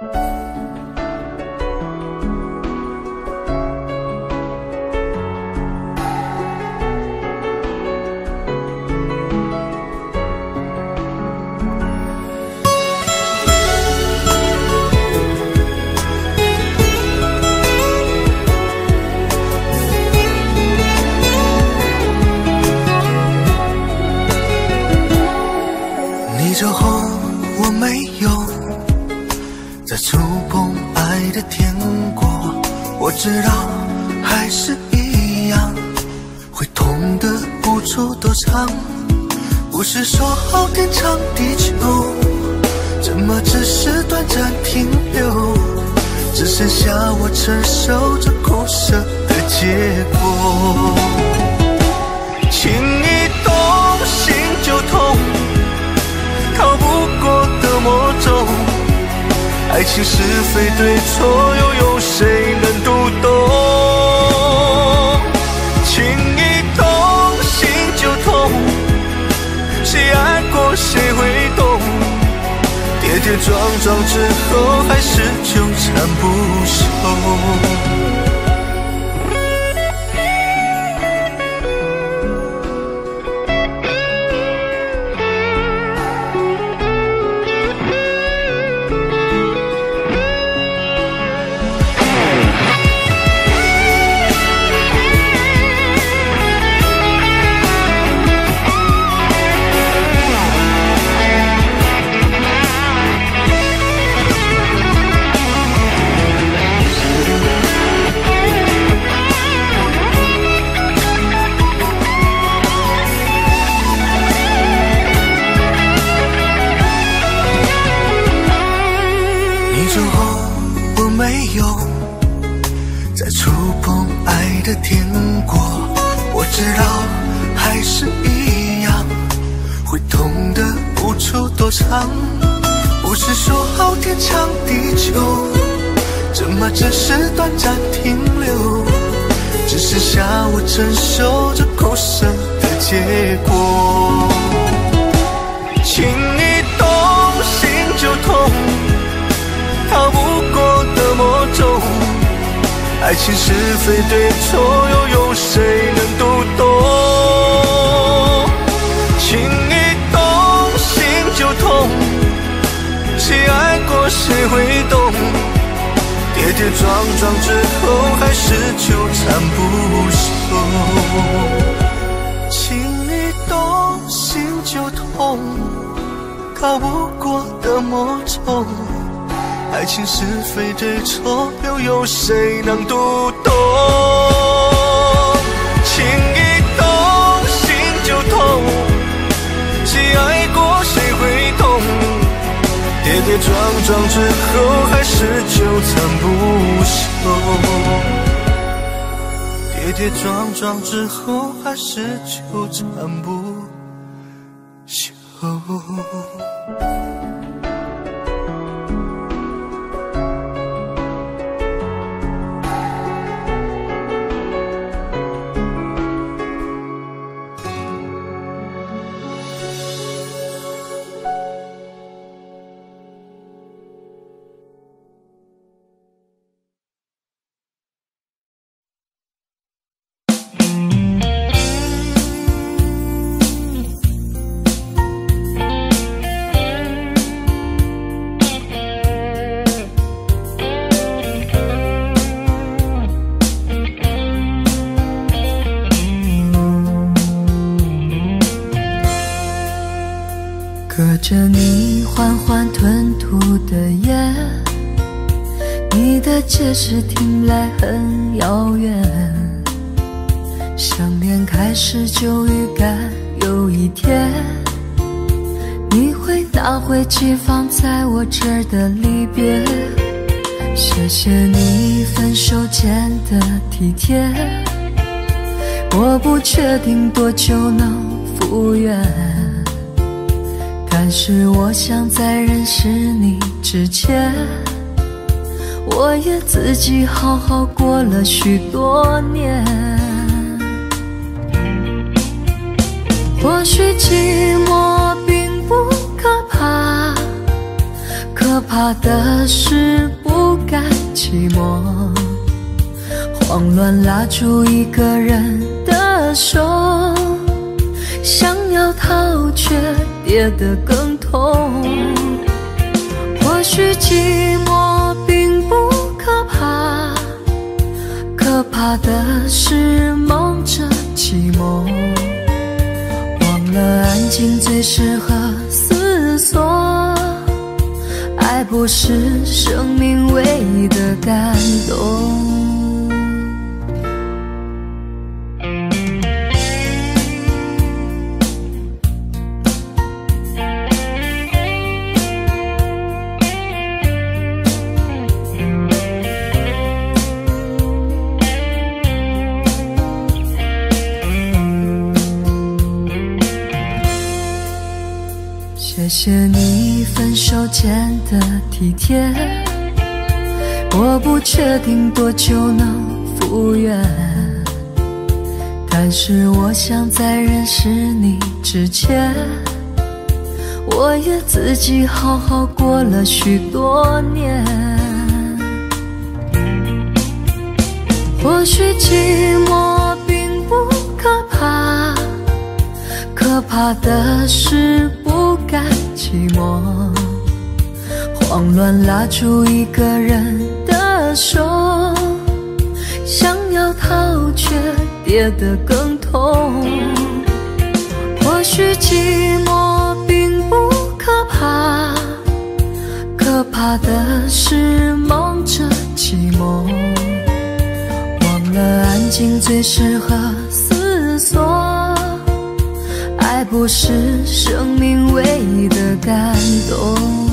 你情一动，心就痛。逃不过的魔咒，爱情是非对错，又有谁能读懂？情一动，心就痛，谁爱过谁会懂？跌跌撞撞之后，还是纠缠不休。天长地久，怎么只是短暂停留？只剩下我承受着苦涩的结果。情一动，心就痛。逃不过的魔咒，爱情是非对错，又有谁能读懂？情一动，心就痛，谁爱过谁会懂？跌跌撞撞之后，还是纠缠不休。情一动，心就痛，逃不过的魔咒。爱情是非对错，又有谁能读跌跌撞撞之后，还是纠缠不休。跌跌撞撞之后，还是纠缠不的夜，你的解释听来很遥远。想念开始就预感有一天，你会拿回寄放在我这儿的离别。谢谢你分手前的体贴，我不确定多久能复原。但是我想在认识你之前，我也自己好好过了许多年。或许寂寞并不可怕，可怕的是不甘寂寞，慌乱拉住一个人的手，想要逃却跌得更痛。或许寂寞并不可怕，可怕的是梦着寂寞，忘了安静最适合思索。爱不是生命唯一的感动。我不确定多久能复原，但是我想在认识你之前，我也自己好好过了许多年。或许寂寞并不可怕，可怕的是。不甘寂寞，慌乱拉住一个人的手，想要逃却跌得更痛。或许寂寞并不可怕，可怕的是梦着寂寞，忘了安静最适合思索。爱不是生命唯一的感动。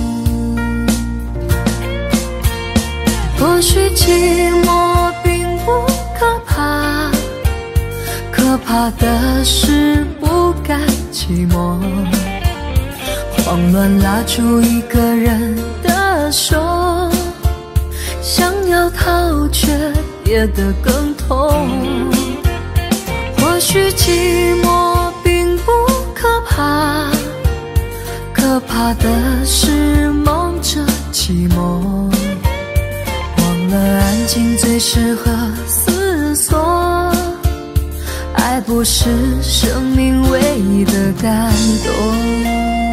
或许寂寞并不可怕，可怕的是不甘寂寞，慌乱拉住一个人的手，想要逃却跌得更痛。或许寂寞并不可。怕，可怕的是梦着寂寞，忘了安静最适合思索。爱不是生命唯一的感动。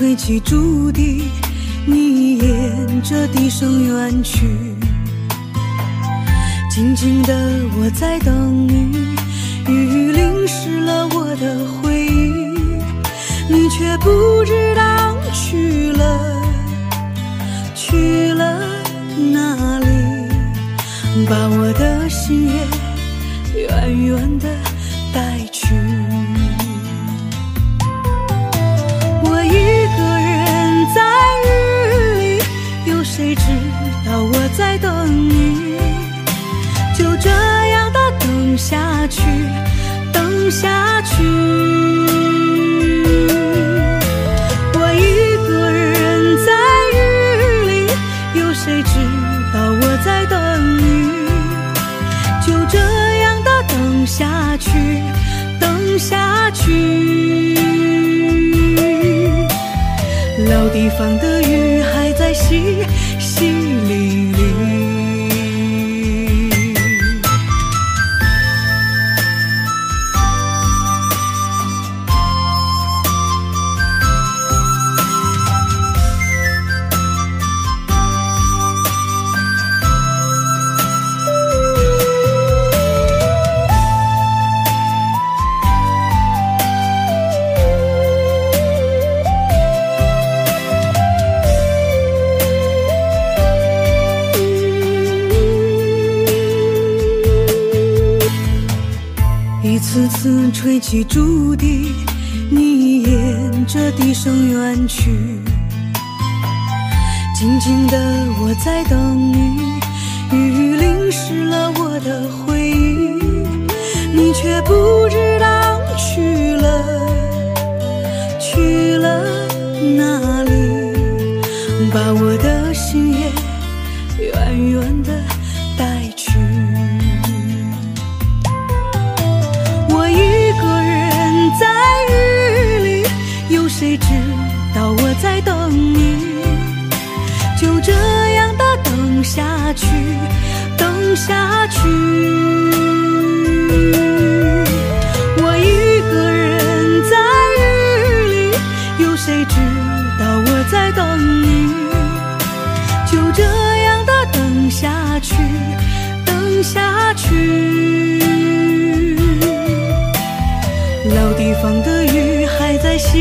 吹起竹笛，你沿着笛声远去。静静的，我在等你。雨淋湿了我的回忆，你却不知道去了，去了哪里，把我的心也远远的。下去。我一个人在雨里，有谁知道我在等你？就这样的等下去，等下去。老地方的在等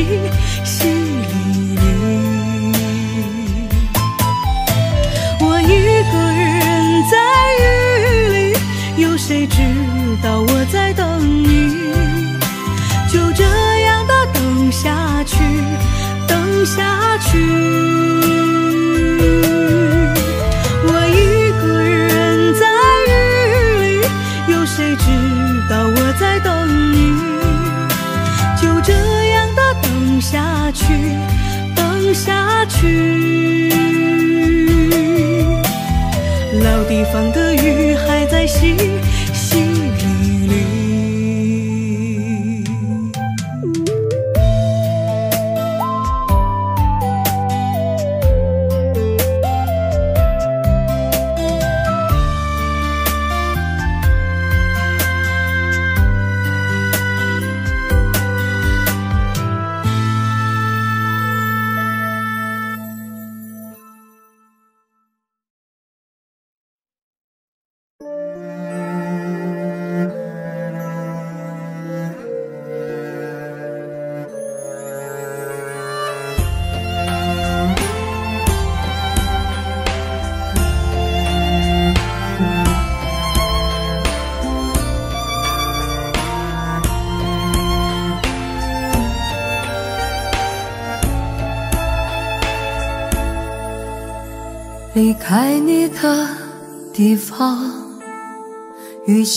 你。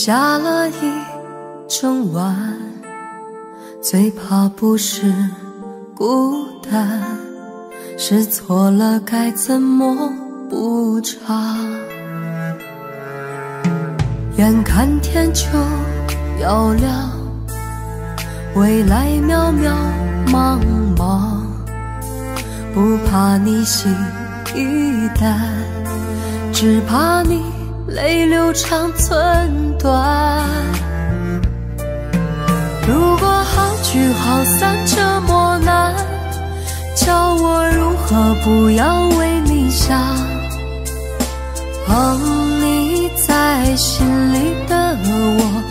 下了一整晚，最怕不是孤单，是错了该怎么补偿？眼看天就要亮，未来渺渺茫茫，不怕你心一淡，只怕你泪流长寸断。如果好聚好散这么难，叫我如何不要为你想？捧你在心里的我，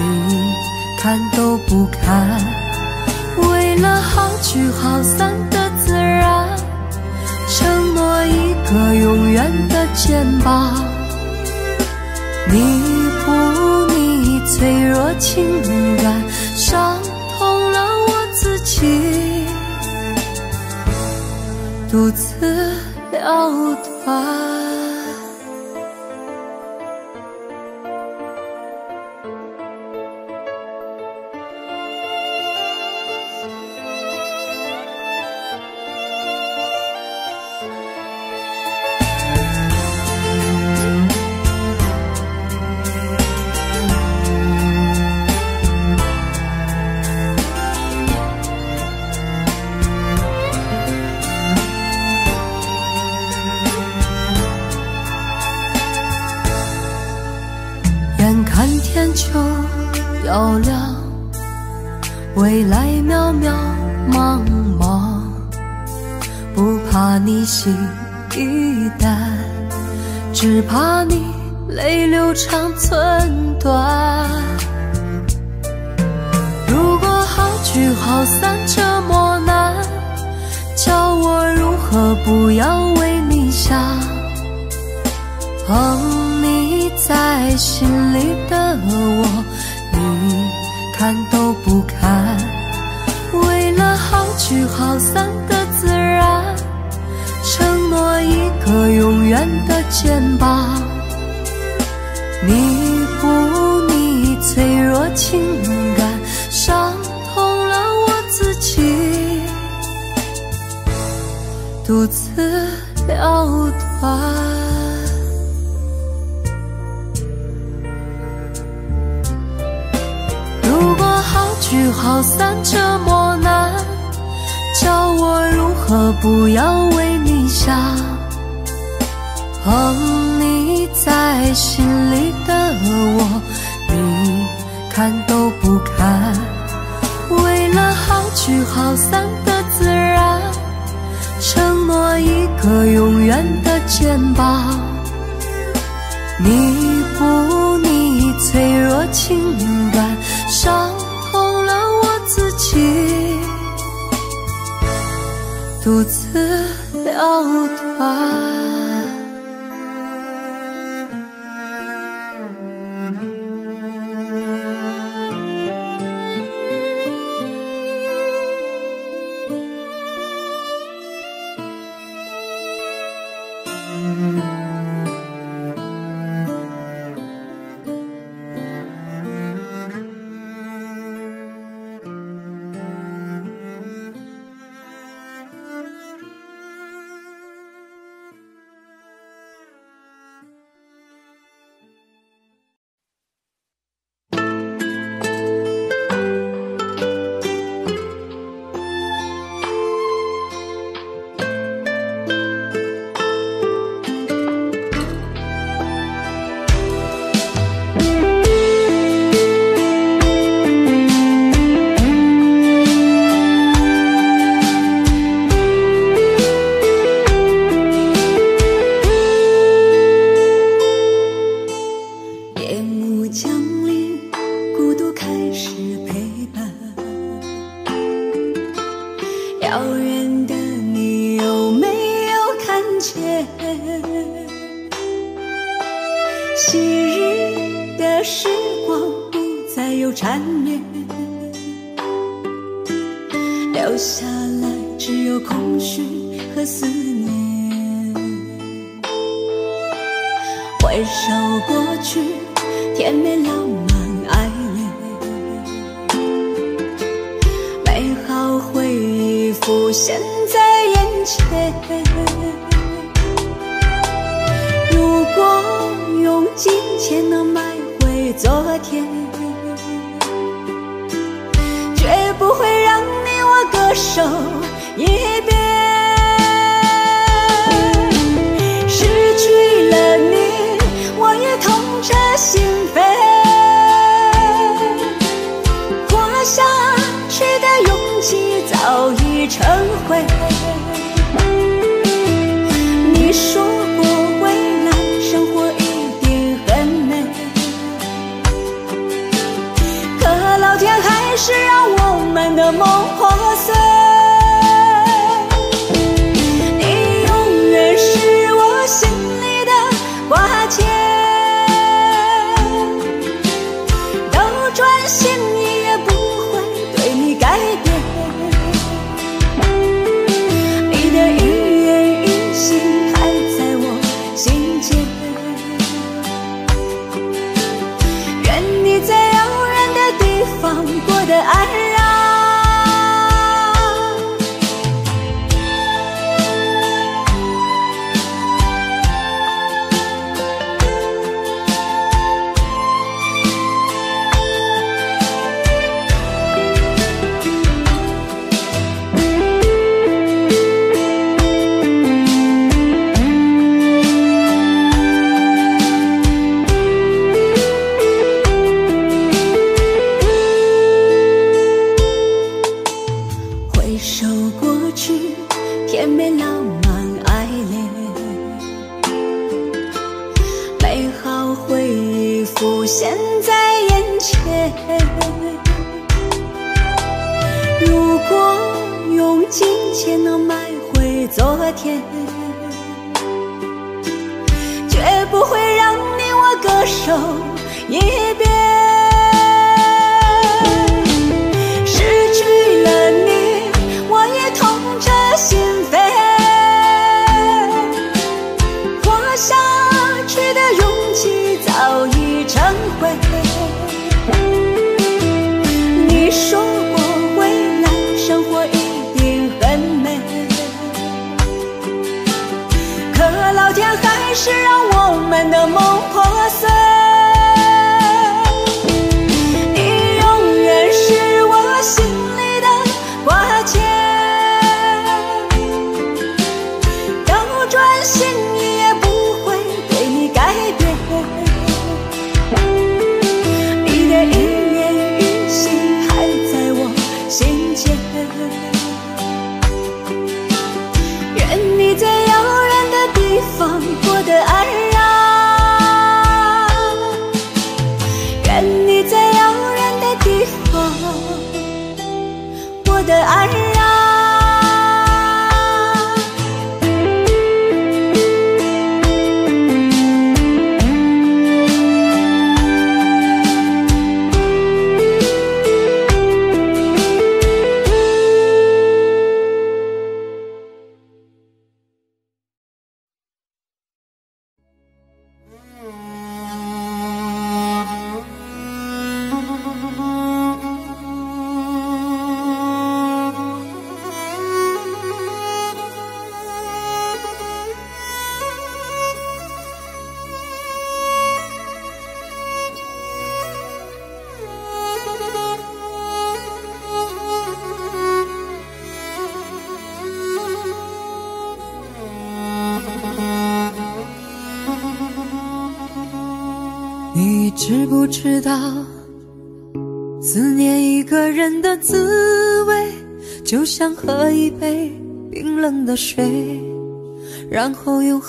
你看都不看。为了好聚好散的自然，承诺一个永远的肩膀。弥补你脆弱情感，伤痛了我自己，独自了断。弥补你脆弱情感，伤痛了我自己，独自了断。聚好散这么难，叫我如何不要为你想？捧你在心里的我，你看都不看。为了好聚好散的自然，承诺一个永远的肩膀，弥补你脆弱情感伤痛了我自己。独自了断。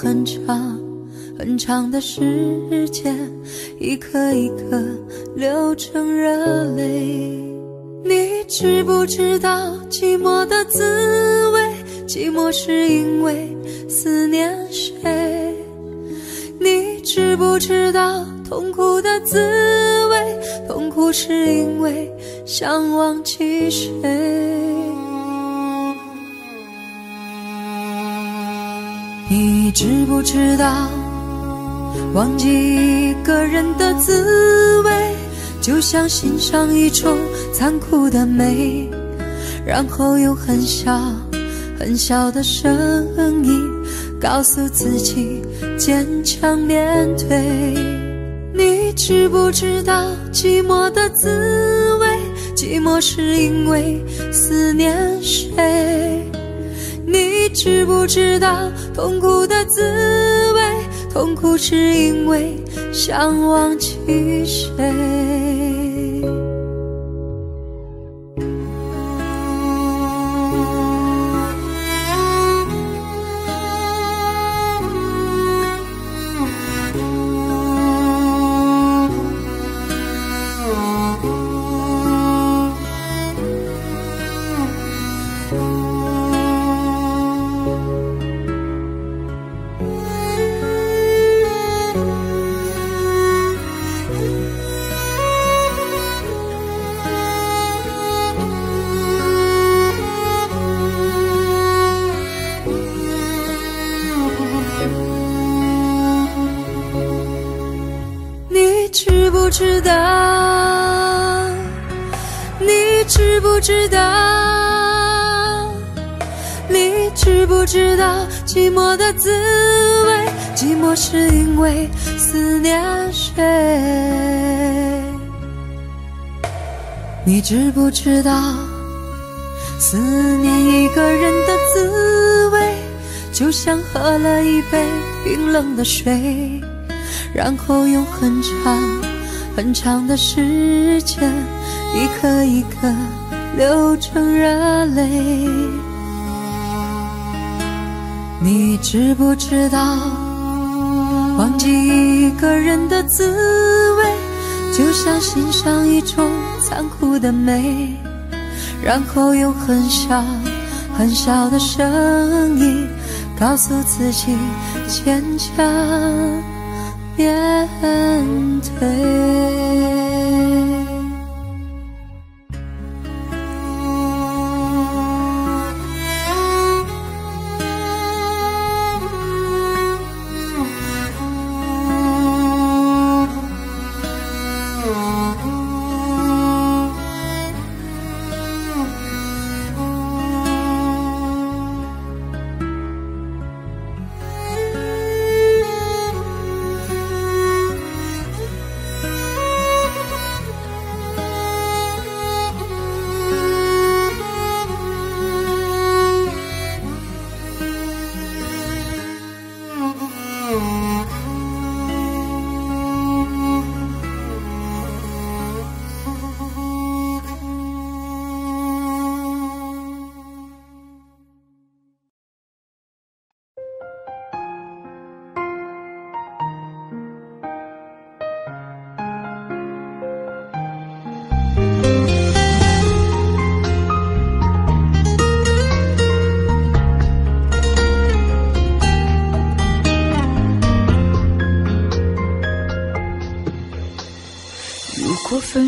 很长很长的时间，一颗一颗流成热泪。你知不知道寂寞的滋味？寂寞是因为思念谁？你知不知道？痛苦的滋味，痛苦是因为想忘记谁。知不知道，忘记一个人的滋味，就像欣赏一种残酷的美，然后用很小很小的声音告诉自己坚强面对。你知不知道寂寞的滋味？寂寞是因为思念谁？你知不知道痛苦的滋味？痛苦是因为想忘记谁？知道，你知不知道？你知不知道寂寞的滋味？寂寞是因为思念谁？你知不知道，思念一个人的滋味，就像喝了一杯冰冷的水，然后用很长。很长的时间，一颗一颗流成热泪。你知不知道，忘记一个人的滋味，就像欣赏一种残酷的美，然后用很小很小的声音告诉自己坚强面对。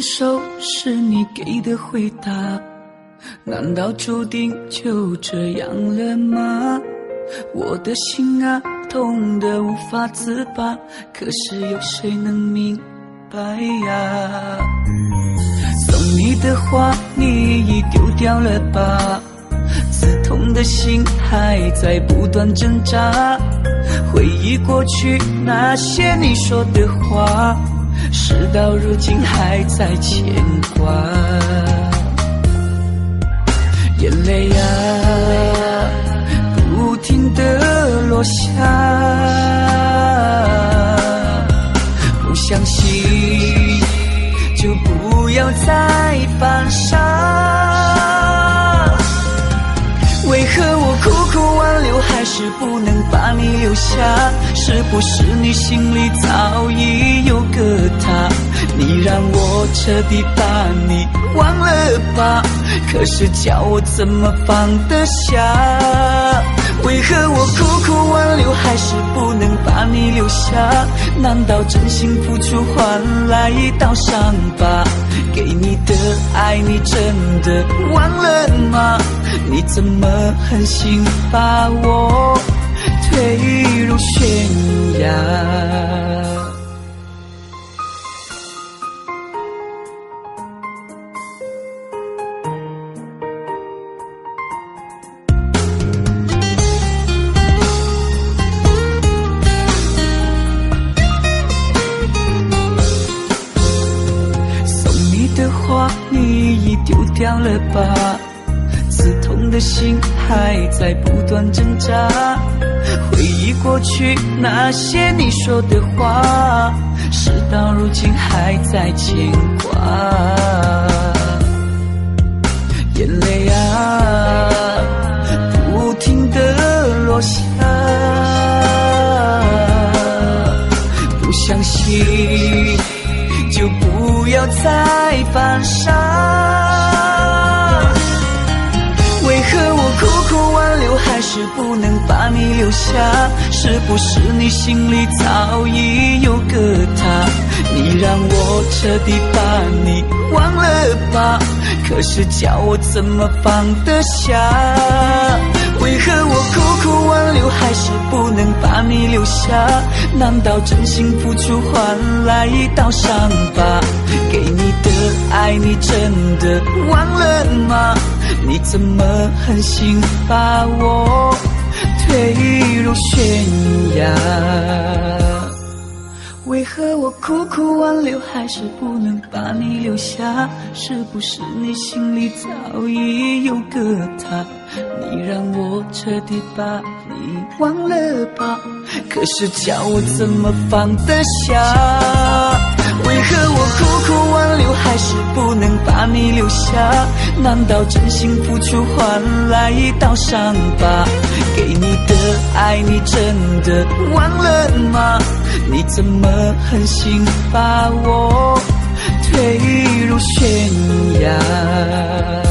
分手是你给的回答，难道注定就这样了吗？我的心啊，痛得无法自拔，可是有谁能明白呀？送你的花你已丢掉了吧？刺痛的心还在不断挣扎，回忆过去那些你说的话。事到如今还在牵挂，眼泪啊不停的落下，不相信就不要再犯傻。为何我苦苦挽留，还是不能把你留下？是不是你心里早已有个他？你让我彻底把你忘了吧？可是叫我怎么放得下？为何我苦苦挽留，还是不能把你留下？难道真心付出换来一道伤疤？给你的爱，你真的忘了吗？你怎么狠心把我推入悬崖？你已丢掉了吧，刺痛的心还在不断挣扎。回忆过去那些你说的话，事到如今还在牵挂。眼泪啊，不停的落下，我在犯傻。为何我苦苦挽留，还是不能把你留下？是不是你心里早已有个他？你让我彻底把你忘了吧？可是叫我怎么放得下？为何我苦苦挽留，还是不能把你留下？难道真心付出换来一道伤疤？给你的爱，你真的忘了吗？你怎么狠心把我推入悬崖？为何我苦苦挽留，还是不能把你留下？是不是你心里早已有个他？你让我彻底把你忘了吧可是叫我怎么放得下为何我苦苦挽留还是不能把你留下难道真心付出换来一道伤疤？给你的爱你真的忘了吗？你怎么狠心把我推入悬崖？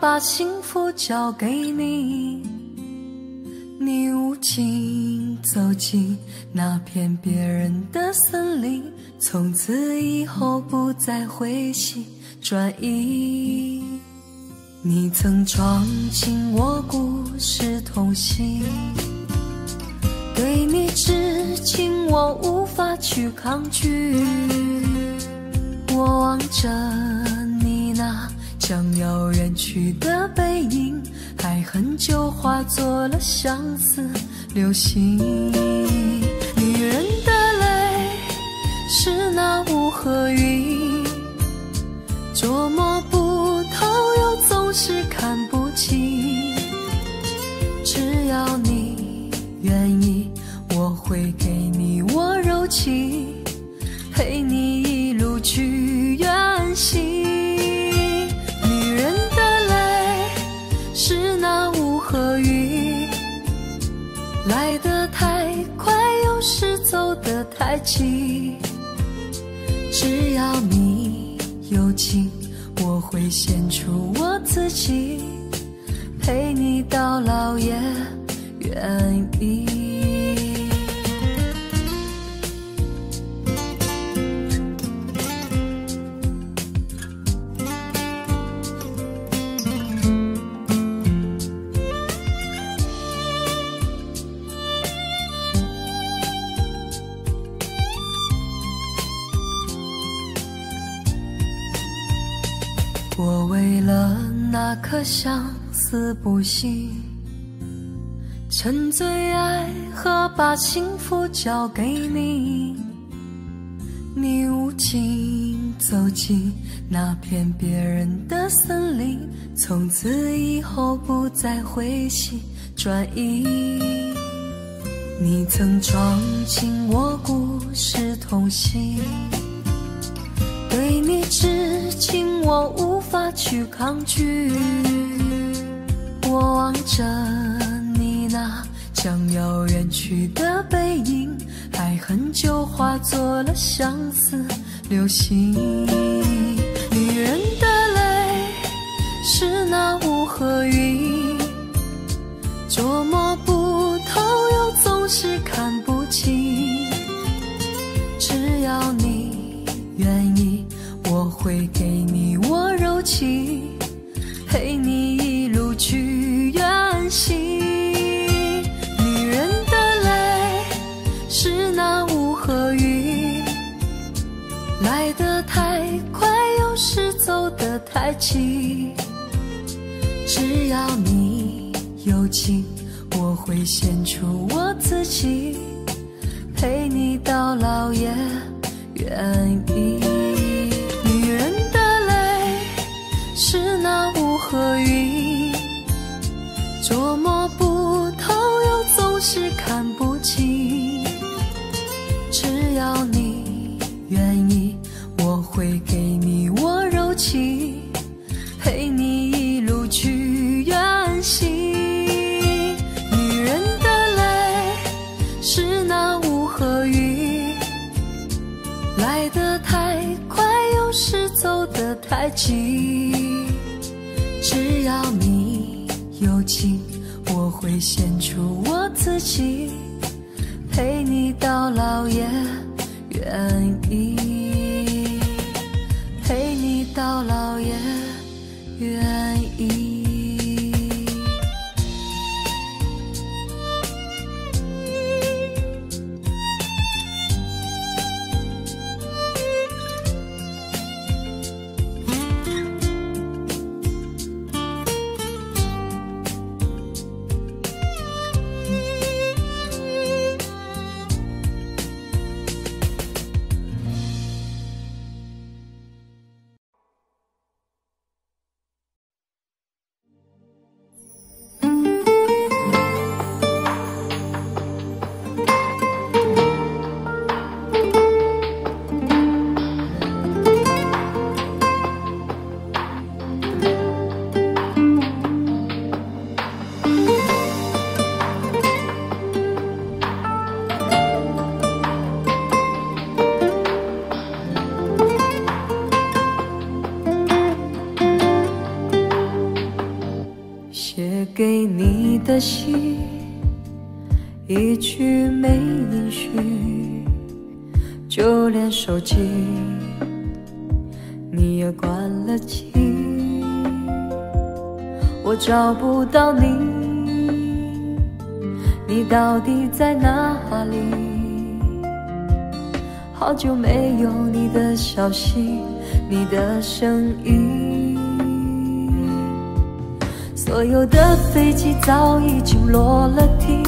把幸福交给你。你无情走进那片别人的森林，从此以后不再回心转意。你曾闯进我故事痛心。对你痴情，我无法去抗拒。我望着想要远去的背影，爱恨就化作了相思流星。女人的泪是那雾和云，捉摸不透，又总是看不清。只要你愿意。我会给你我柔情，陪你一路去的太急。只要你有情，我会献出我自己，陪你到老也愿意。不息，沉醉爱河把幸福交给你。你无情走进那片别人的森林，从此以后不再回心转意。你曾闯进我故事痛心。对你痴情，我无法去抗拒。我望着你那将要远去的背影，爱恨就化作了相思流星。女人的泪是那雾和云，琢磨不透，又总是看不清。爱情。只要你有情，我会献出我自己，陪你到老也愿意。和云，太急。只要你有情，我会献出我自己，陪你到老也愿意，陪你到老也愿找不到你，你到底在哪里？好久没有你的消息，你的声音。所有的飞机早已经落了地，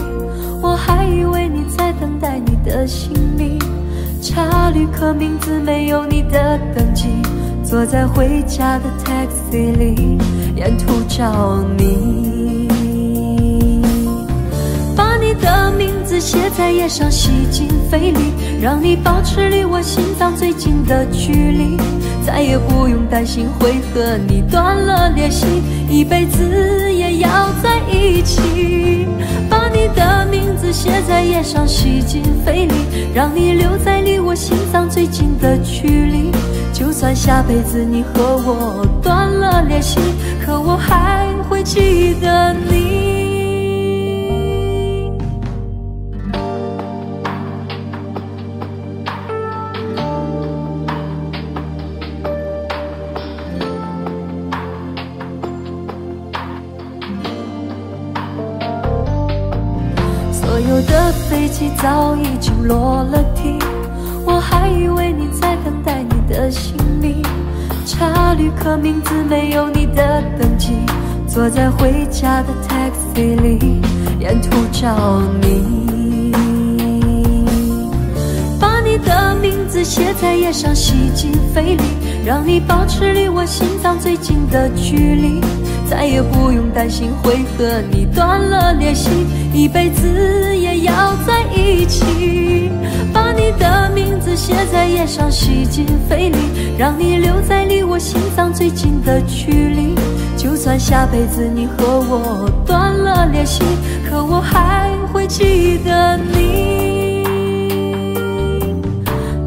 我还以为你在等待你的行李。查旅客名字没有你的登记，坐在回家的 taxi 里，沿途找你。把你的名字写在页上，吸进肺里，让你保持离我心脏最近的距离。再也不用担心会和你断了联系，一辈子也要在一起。把你的名字写在页上，吸进肺里，让你留在离我心脏最近的距离。就算下辈子你和我断了联系，可我还会记得你。所有的飞机早已经落了地，旅客名字没有你的登记，坐在回家的 taxi 里，沿途找你。把你的名字写在页上，吸进肺里，让你保持离我心脏最近的距离。再也不用担心会和你断了联系，一辈子也要在一起。你的名字写在页上，吸进肺里，让你留在离我心脏最近的距离。就算下辈子你和我断了联系，可我还会记得你。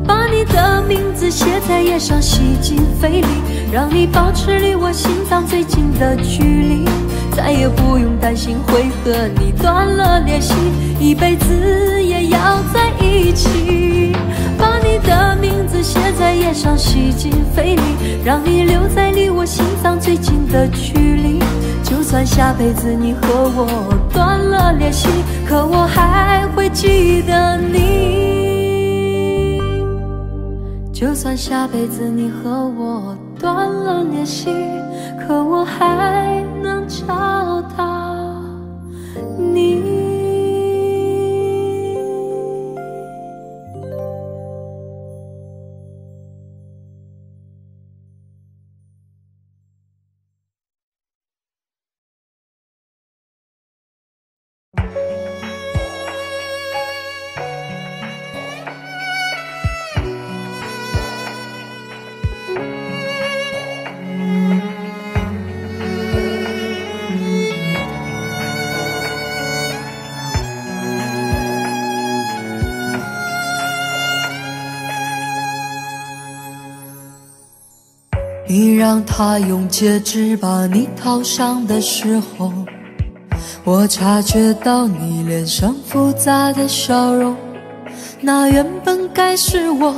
把你的名字写在页上，吸进肺里。让你保持离我心脏最近的距离，再也不用担心会和你断了联系，一辈子也要在一起。把你的名字写在页上，吸进肺里，让你留在离我心脏最近的距离。就算下辈子你和我断了联系，可我还会记得你。就算下辈子你和我。断了联系，可我还能他用戒指把你套上的时候，我察觉到你脸上复杂的笑容。那原本该是我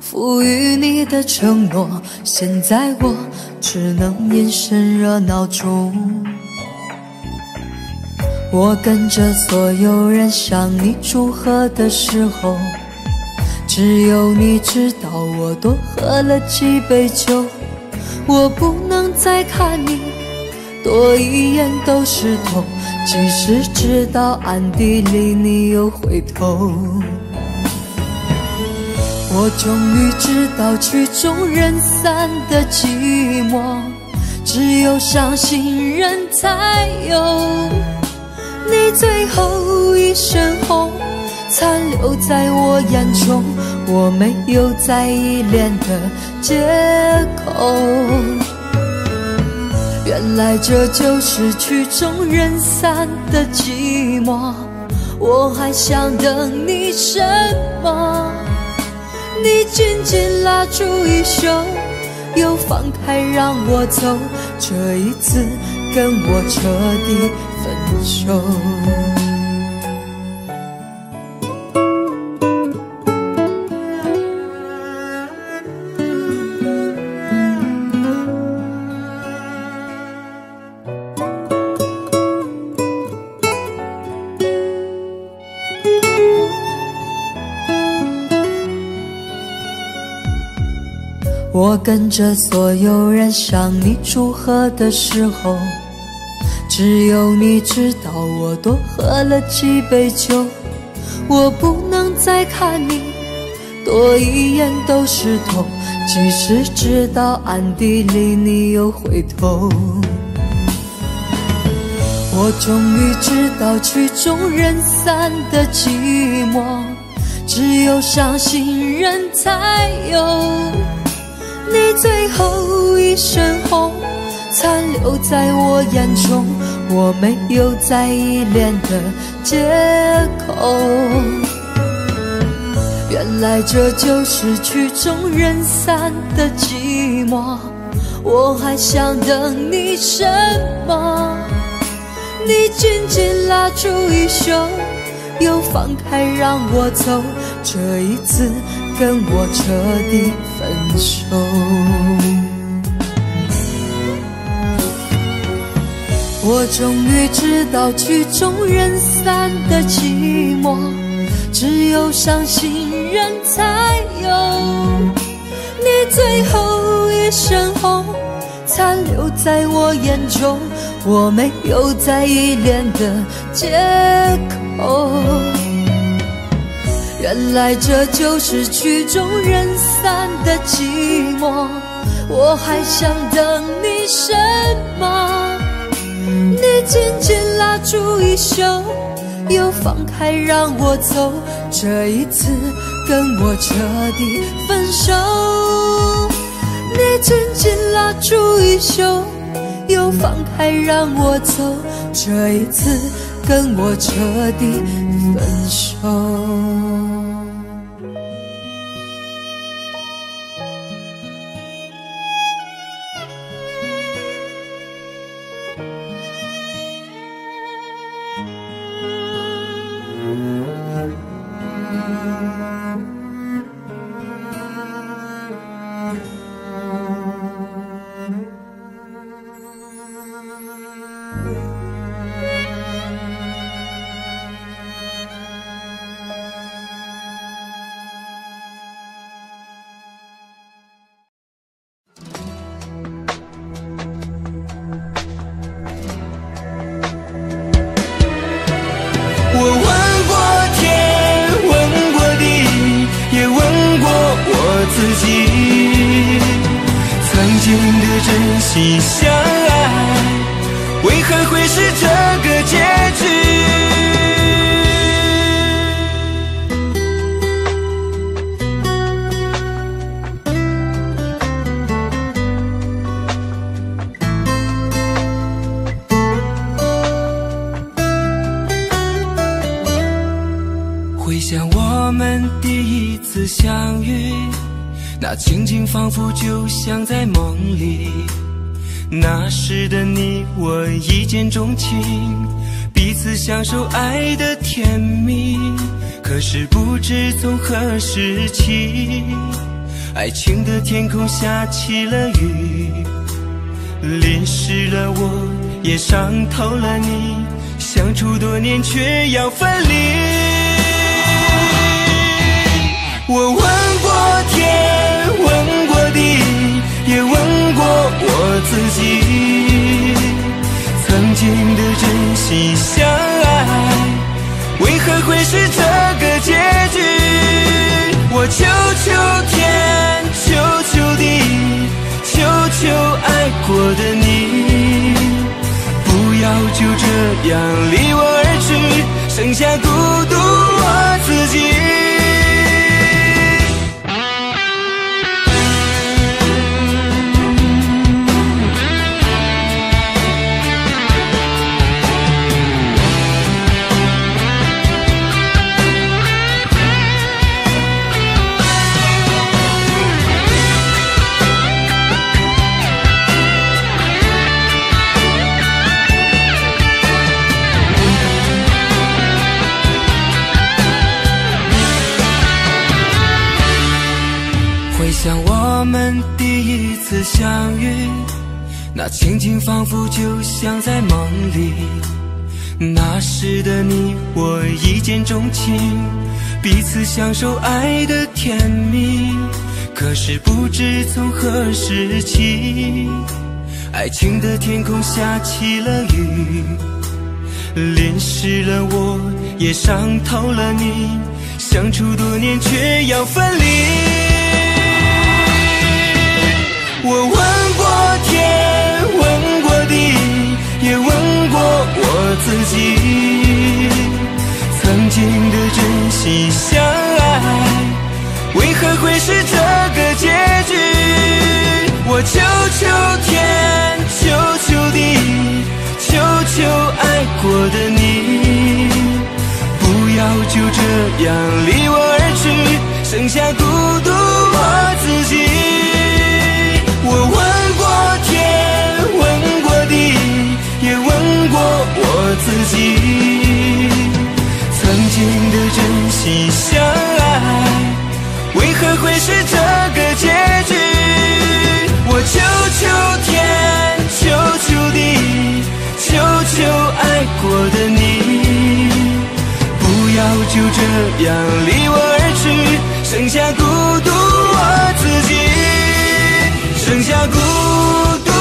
赋予你的承诺，现在我只能隐身热闹中。我跟着所有人向你祝贺的时候，只有你知道我多喝了几杯酒。我不能再看你多一眼都是痛，即使知道暗地里你又回头。我终于知道曲终人散的寂寞，只有伤心人才有。你最后一身红，残留在我眼中。我没有再依恋的借口，原来这就是曲终人散的寂寞。我还想等你什么？你紧紧拉住衣袖，又放开让我走。这一次跟我彻底分手。等着所有人向你祝贺的时候，只有你知道我多喝了几杯酒。我不能再看你多一眼都是痛，即使知道暗地里你又回头。我终于知道曲终人散的寂寞，只有伤心人才有。最后一身红，残留在我眼中，我没有再依恋的借口。原来这就是曲终人散的寂寞，我还想等你什么？你紧紧拉住衣袖，又放开让我走，这一次。跟我彻底手。我终于知道曲终人散的寂寞，只有伤心人才有。你最后一身红，残留在我眼中，我没有再依恋的借口。原来这就是曲终人散的寂寞，我还想等你什么？你紧紧拉住衣袖，又放开让我走，这一次跟我彻底分手。你紧紧拉住衣袖，又放开让我走，这一次跟我彻底分手。爱情的天空下起了雨，淋湿了我，也伤透了你，相处多年却要分离。我问过天。问过地，也问过我自己，曾经的真心相爱，为何会是这个结局？我求求天，求求地，求求爱过的你，不要就这样离我而去，剩下孤独我自己。相遇，那情景仿佛就像在梦里。那时的你我一见钟情，彼此享受爱的甜蜜。可是不知从何时起，爱情的天空下起了雨，淋湿了我，也伤透了你。相处多年，却要分离。我问过天，问过地，也问过我自己，曾经的真心相爱，为何会是这个结局？我求求天，求求地，求求爱过的你。不要就这样离我而去，剩下孤独我自己。我问过天，问过地，也问过我自己。曾经的真心相爱，为何会是这个结局？我求求天，求求地，求求爱过的你。不要就这样离我而去，剩下孤独我，剩下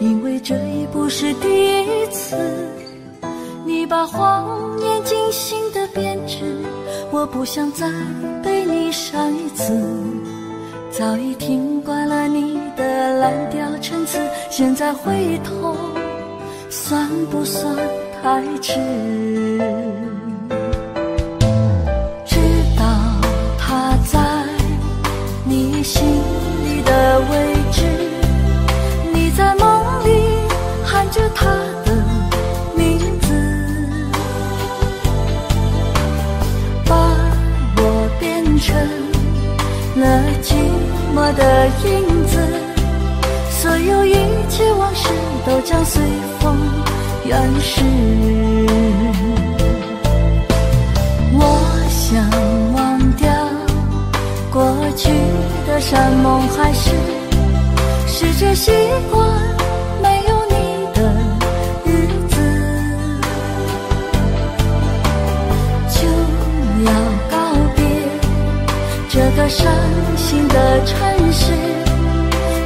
因为这已不是第一次。你把谎言精心的编织，我不想再被你伤一次。早已听惯了你的蓝调陈词，现在回头，算不算太迟？知道他在你心的影子，所有一切往事都将随风远逝。我想忘掉过去的山盟海誓，试着习惯个伤心的城市，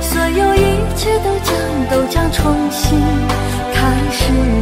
所有一切都将都将重新开始。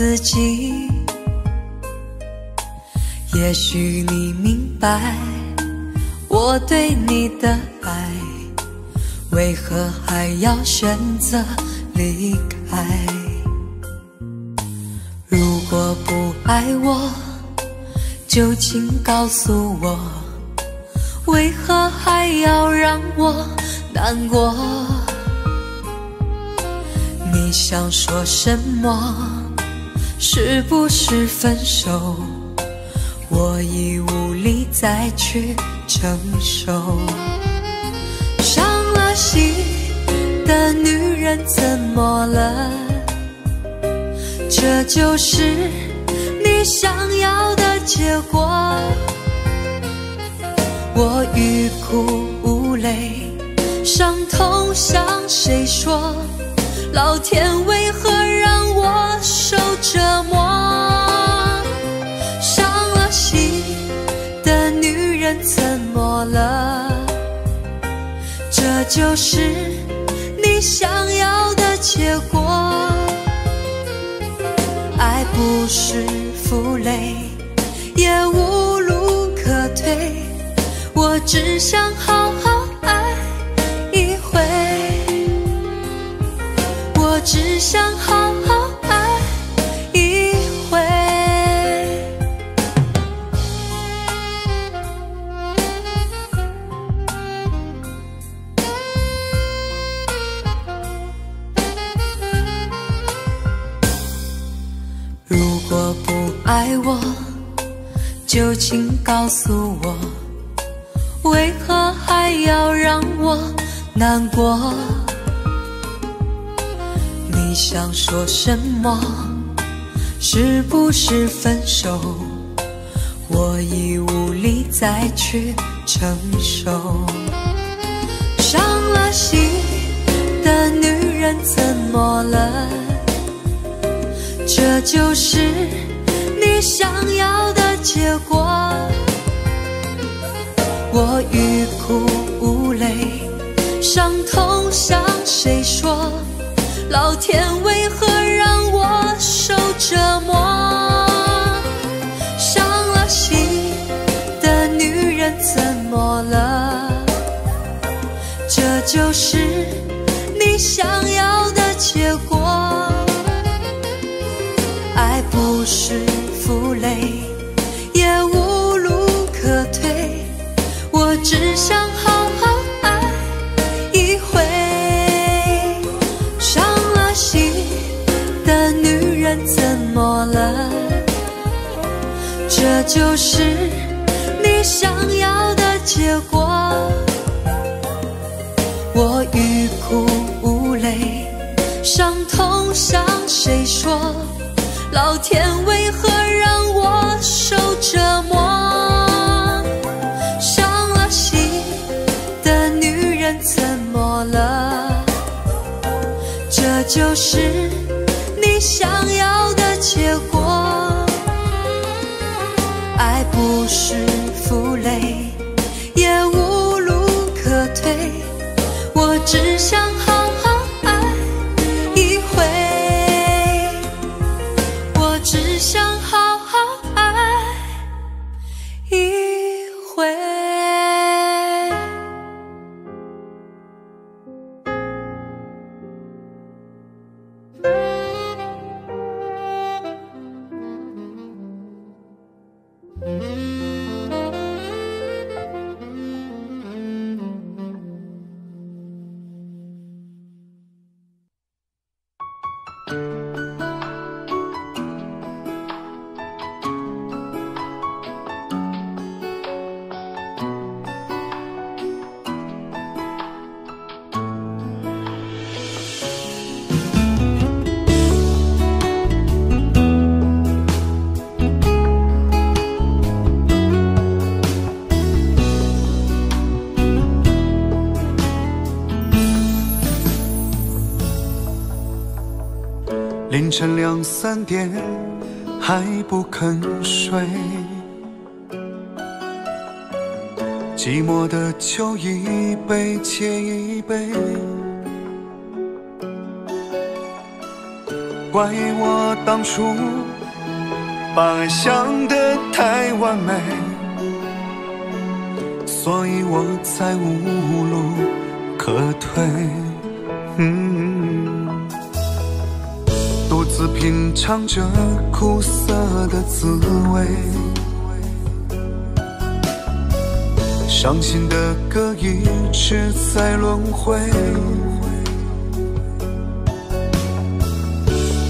自己。也许你明白我对你的爱，为何还要选择离开？如果不爱我，就请告诉我。为何还要让我难过？你想说什么？是不是分手？我已无力再去承受。伤了心的女人怎么了？这就是你想要的结果。我欲哭无泪，伤痛向谁说？老天为何受折磨？伤了心的女人怎么了？这就是你想要的结果。爱不是负累，也无路可退。我只想好好爱一回，我只想好爱我，就请告诉我。为何还要让我难过？你想说什么？是不是分手？我已无力再去承受。伤了心的女人怎么了？这就是想要的结果。我欲哭无泪，伤痛向谁说？老天为何让我受折磨？伤了心的女人怎么了？这就是你想要的结果。爱不是只想好好爱一回。伤了心的女人怎么了？这就是你想要的结果。我欲哭无泪伤痛向谁说？老天为何让我受折磨？就是你想要的结果。爱不是负累，也无路可退。我只想凌晨两三点还不肯睡，寂寞的酒一杯接一杯，怪我当初把爱想得太完美，所以我才无路可退。嗯自品尝着苦涩的滋味，伤心的歌一直在轮回。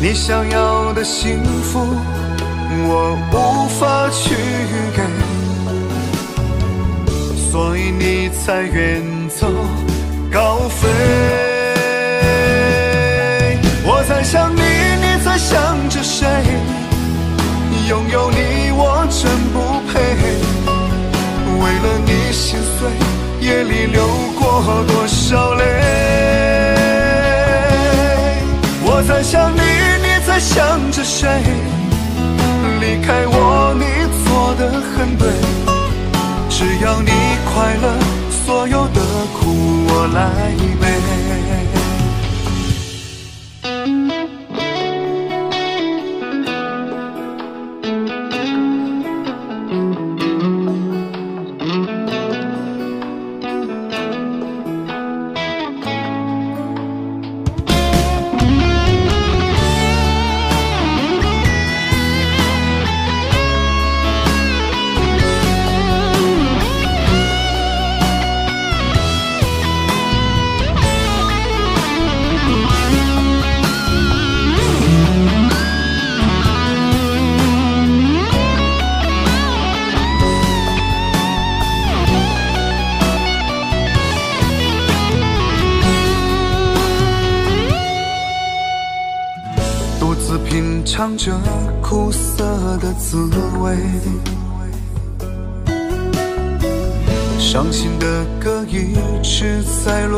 你想要的幸福，我无法去给，所以你才远走高飞。我在想你，想着谁？拥有你我真不配。为了你心碎，夜里流过多少泪？我在想你，你在想着谁？离开我，你做的很对。只要你快乐，所有的苦我来背。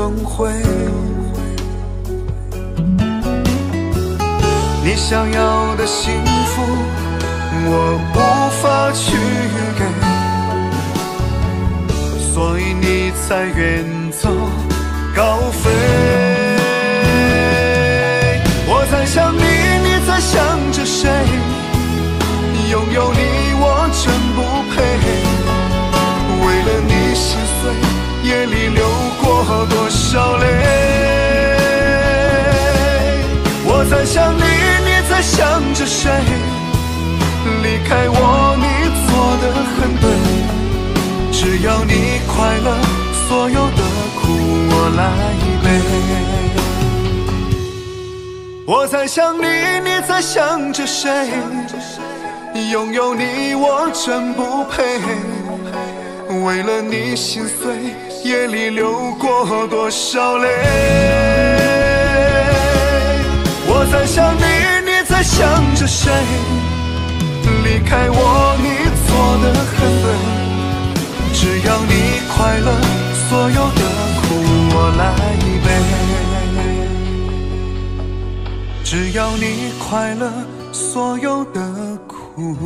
轮回。你想要的幸福，我无法去给，所以你才远走高飞。我在想你，你在想着谁？拥有你我真不配。为了你心碎，夜里流过多少泪？我在想你，你在想着谁？离开我，你做的很对。只要你快乐，所有的苦我来背。我在想你，你在想着谁？拥有你我真不配。为了你心碎，夜里流过多少泪？我在想你，你在想着谁？离开我，你错得很对。只要你快乐，所有的苦我来背。只要你快乐，所有的苦。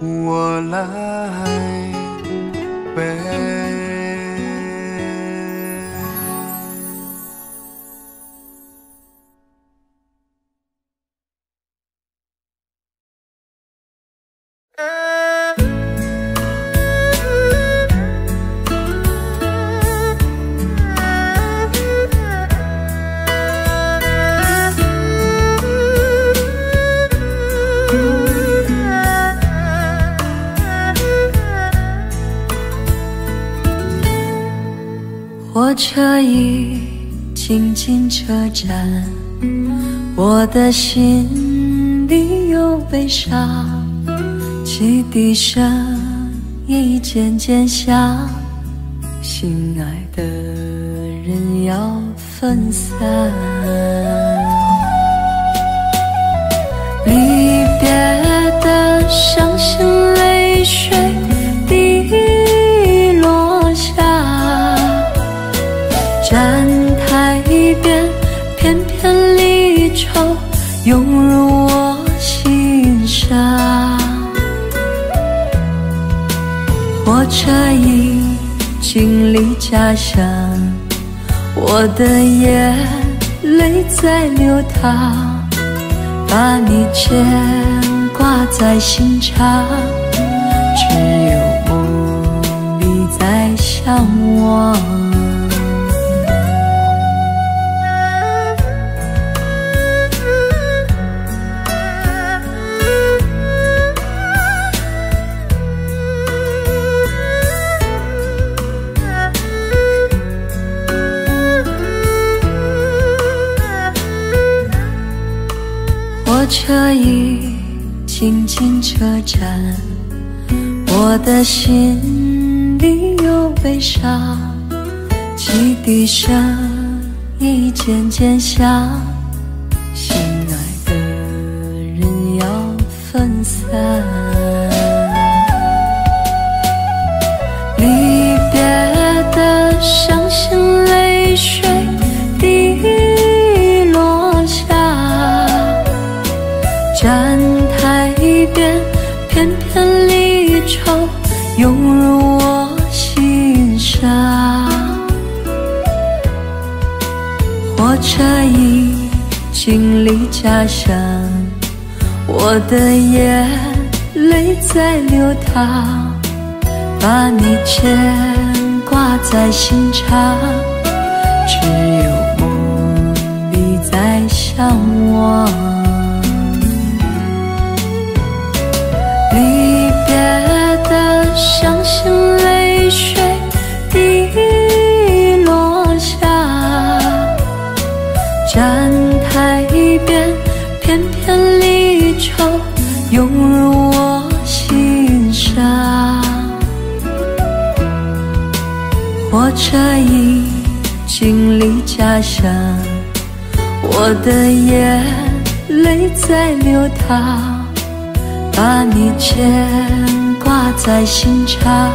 我来背。车已经进车站，我的心里有悲伤，汽笛声已渐渐响，心爱的人要分散，离别的伤心泪水车已经离家乡，我的眼泪在流淌，把你牵挂在心上，只有梦里在向往。火车已经进车站，我的心里有悲伤，汽笛声已渐渐响，家乡，我的眼泪在流淌，把你牵挂在心上，只有梦里在向往。片片离愁涌入我心上。火车已经离家乡，我的眼泪在流淌。把你牵挂在心上，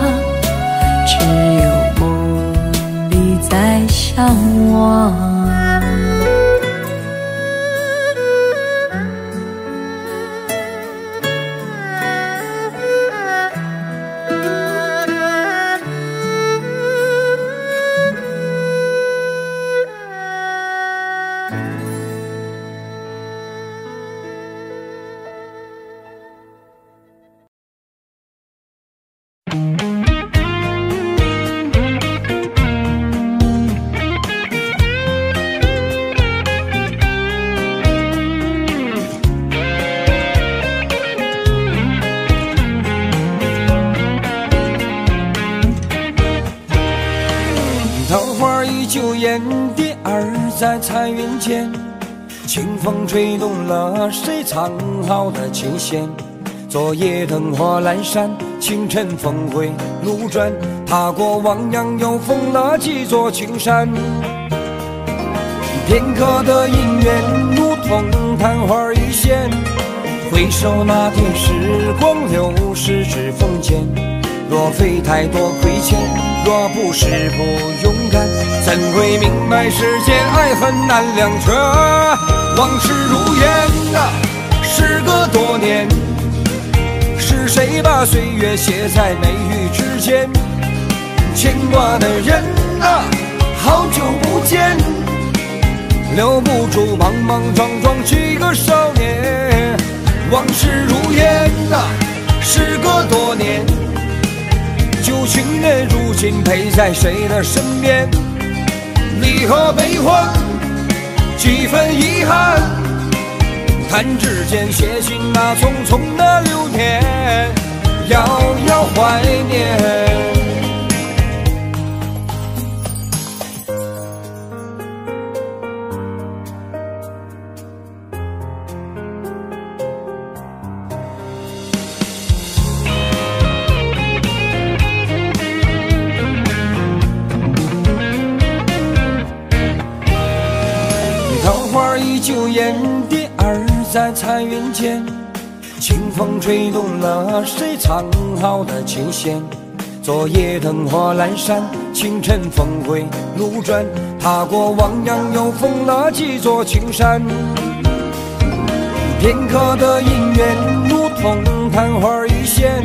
只有梦里在向往。在彩云间，清风吹动了谁藏好的琴弦？昨夜灯火阑珊，清晨峰回路转，踏过汪洋，又逢了几座青山。片刻的姻缘，如同昙花一现。回首那天，时光流逝指缝间。若非太多亏欠，若不是不勇敢，怎会明白世间爱恨难两全？往事如烟啊，时隔多年，是谁把岁月写在眉宇之间？牵挂的人啊，好久不见。留不住莽莽撞撞几个少年，往事如烟啊，时隔多年，情人如今陪在谁的身边？离合悲欢，几分遗憾，弹指间写尽那匆匆的流年，遥遥怀念。在彩云间，清风吹动了谁藏好的琴弦？昨夜灯火阑珊，清晨峰回路转，踏过汪洋，又逢了几座青山。片刻的姻缘，如同昙花一现。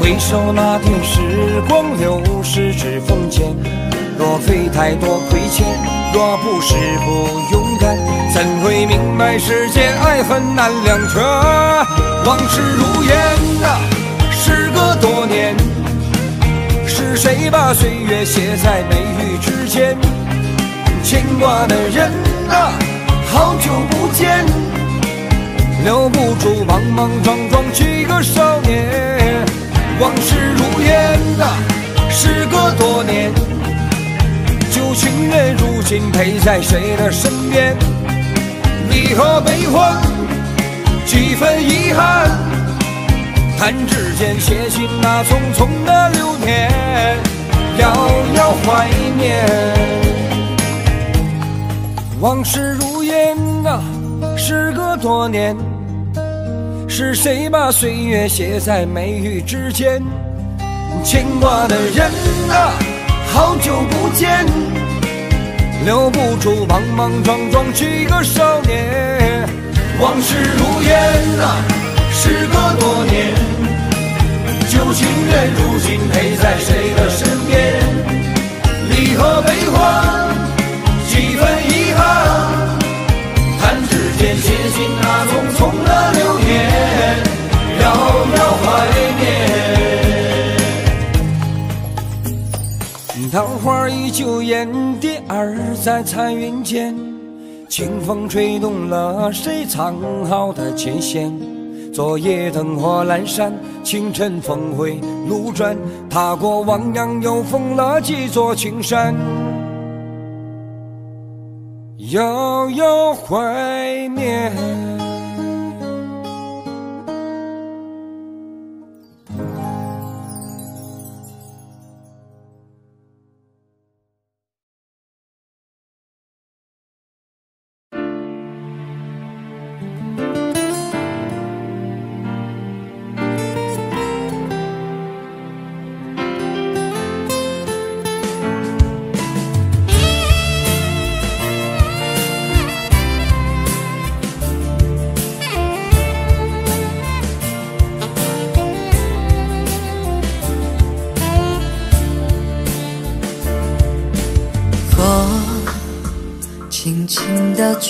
回首那天，时光流逝指缝间。若非太多亏欠，若不是不勇敢，怎会明白世间爱恨难两全？往事如烟啊，时隔多年，是谁把岁月写在眉宇之间？牵挂的人啊，好久不见，留不住莽莽撞撞几个少年。往事如烟啊，时隔多年。情人如今陪在谁的身边？离合悲欢，几分遗憾，弹指间写尽那匆匆的流年，遥遥怀念。往事如烟啊，时隔多年，是谁把岁月写在眉宇之间？牵挂的人啊。好久不见，留不住莽莽撞撞几个少年。往事如烟啊，时隔多年，旧情人如今陪在谁的身边？离合悲欢，几分遗憾，弹指间写尽那匆匆的流年，遥遥怀桃花依旧，艳蝶儿在彩云间。清风吹动了谁藏好的琴弦？昨夜灯火阑珊，清晨峰回路转，踏过汪洋，又逢了几座青山，遥遥怀念。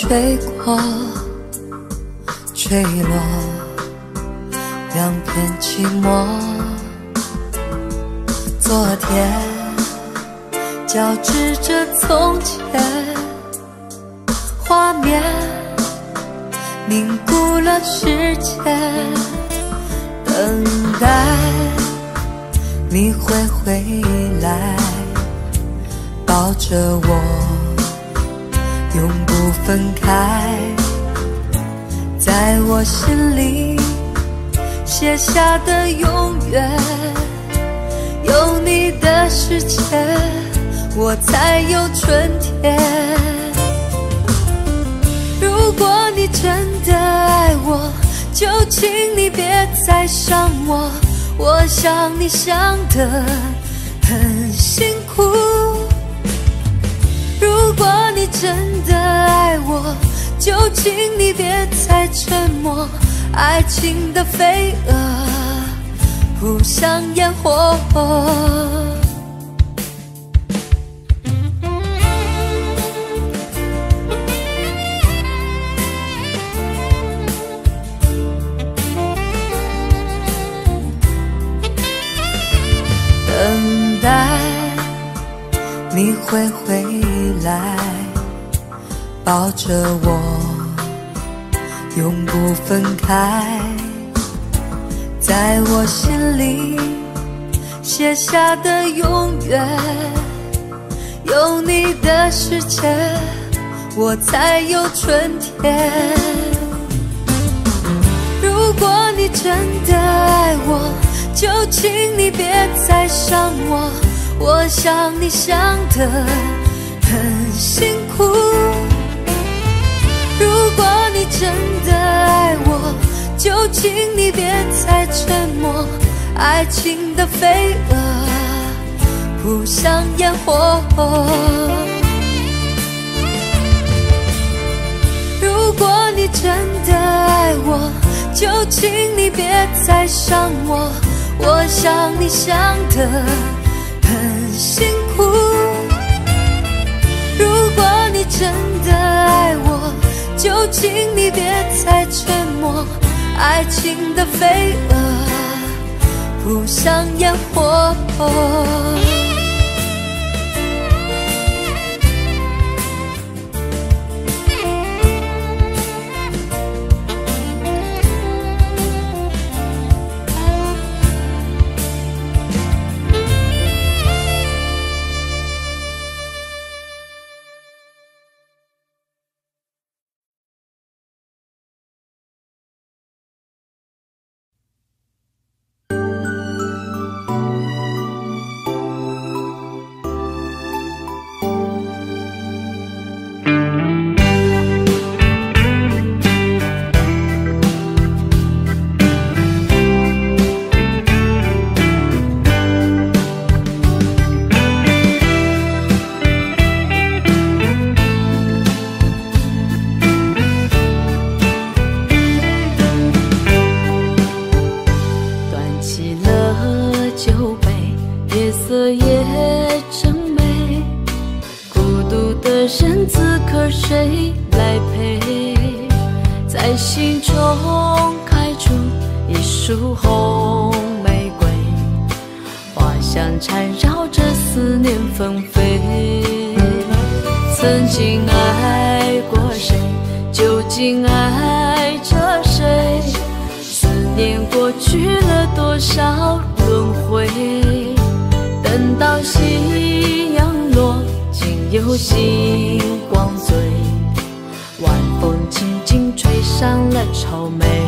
吹过，吹落两片寂寞。昨天交织着从前，画面凝固了时间，等待你会回来，抱着我。永不分开。在我心里写下的永远。有你的世界，我才有春天。如果你真的爱我，就请你别再伤我。我想你想得很辛苦。如果你真的爱我，就请你别再沉默。爱情的飞蛾扑向烟火。着我，永不分开。在我心里写下的永远，有你的世界，我才有春天。如果你真的爱我，就请你别再伤我。我想你想得很辛苦。如果你真的爱我，就请你别再沉默。爱情的飞蛾扑向烟火。如果你真的爱我，就请你别再伤我。我想你想得很辛苦。如果你真的爱我，就请你别再沉默。爱情的飞蛾扑向烟火。中开出一束红玫瑰，花香缠绕着思念纷飞。曾经爱过谁？究竟爱着谁？思念过去了多少轮回？等到夕阳落，竟有星光醉，淡了愁眉。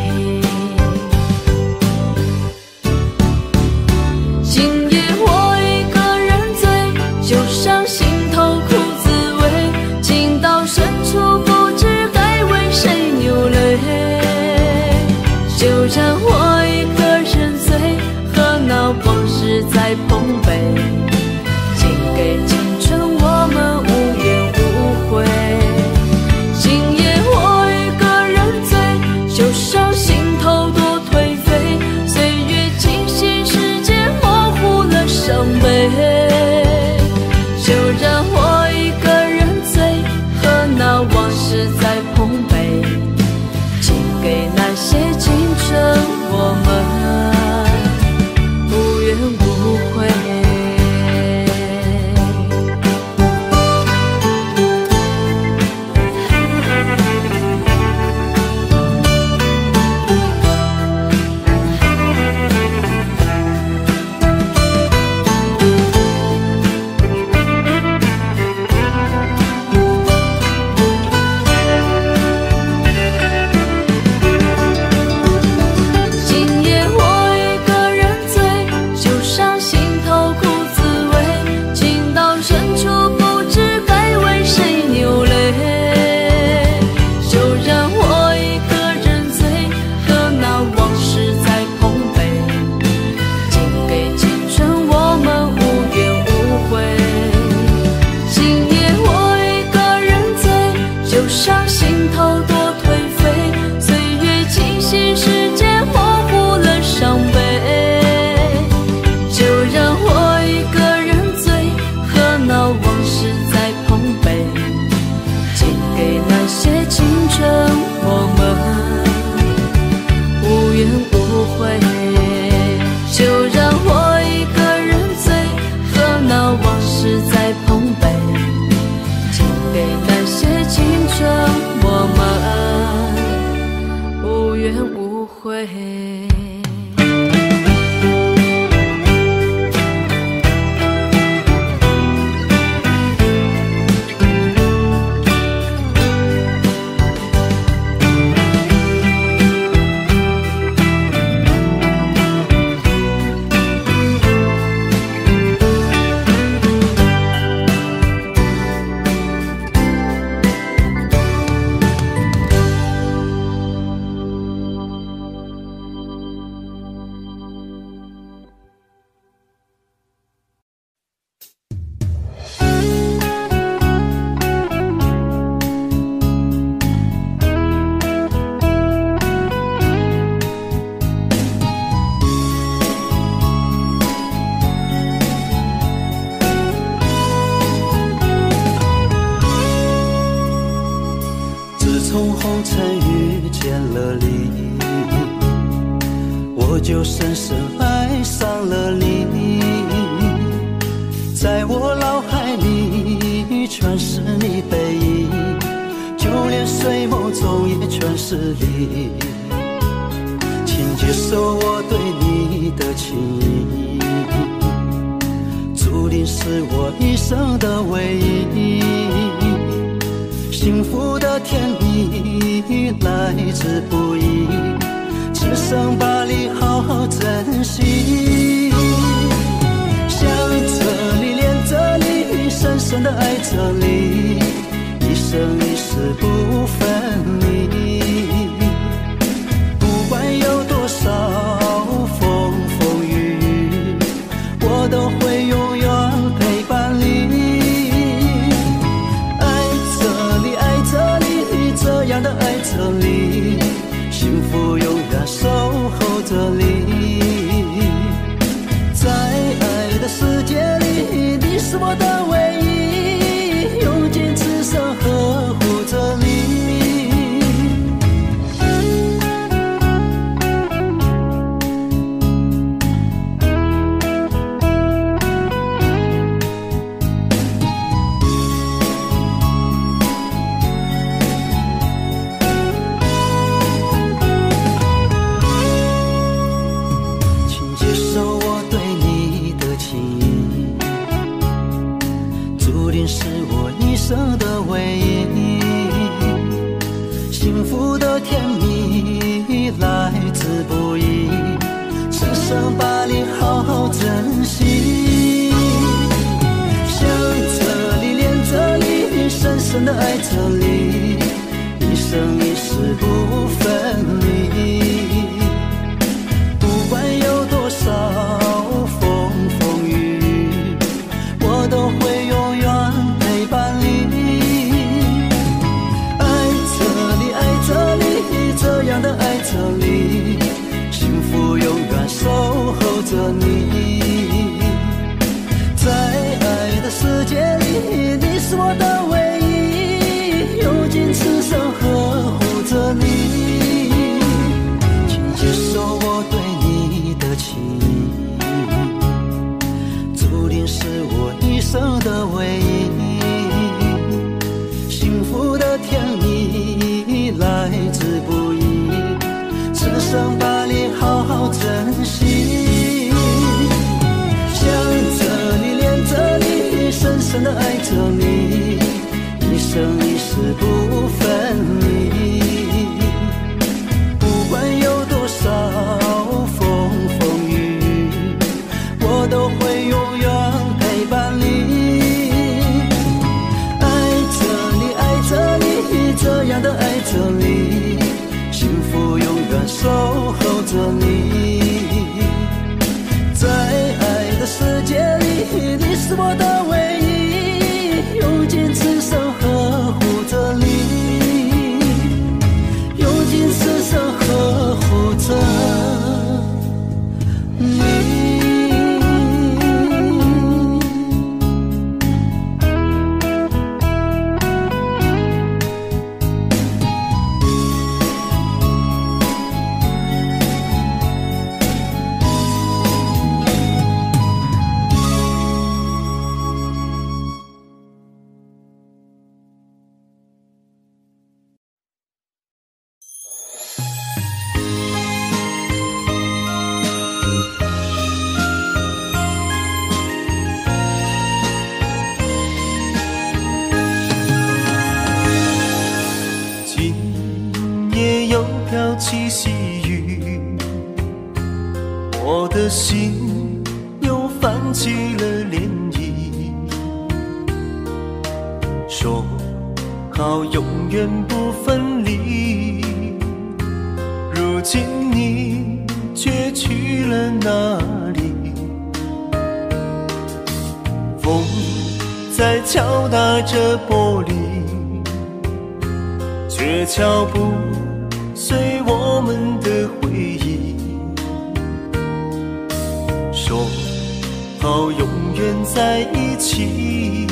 愿在一起，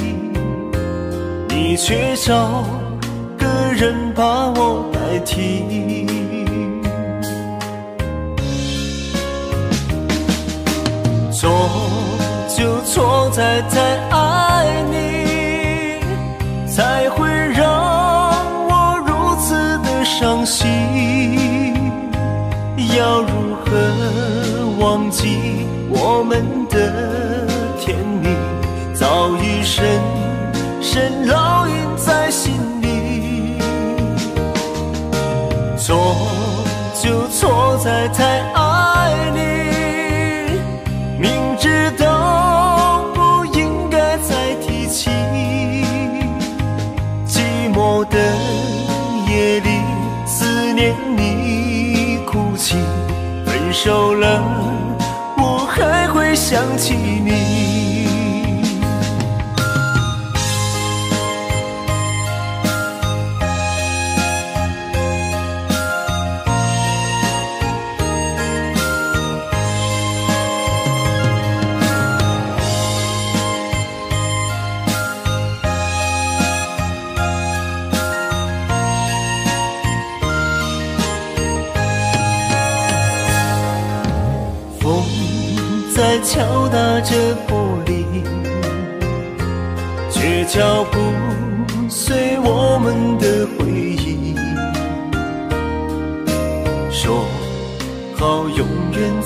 你却找个人把我代替。错就错在太爱你，才会让我如此的伤心。要如何忘记我们的？受了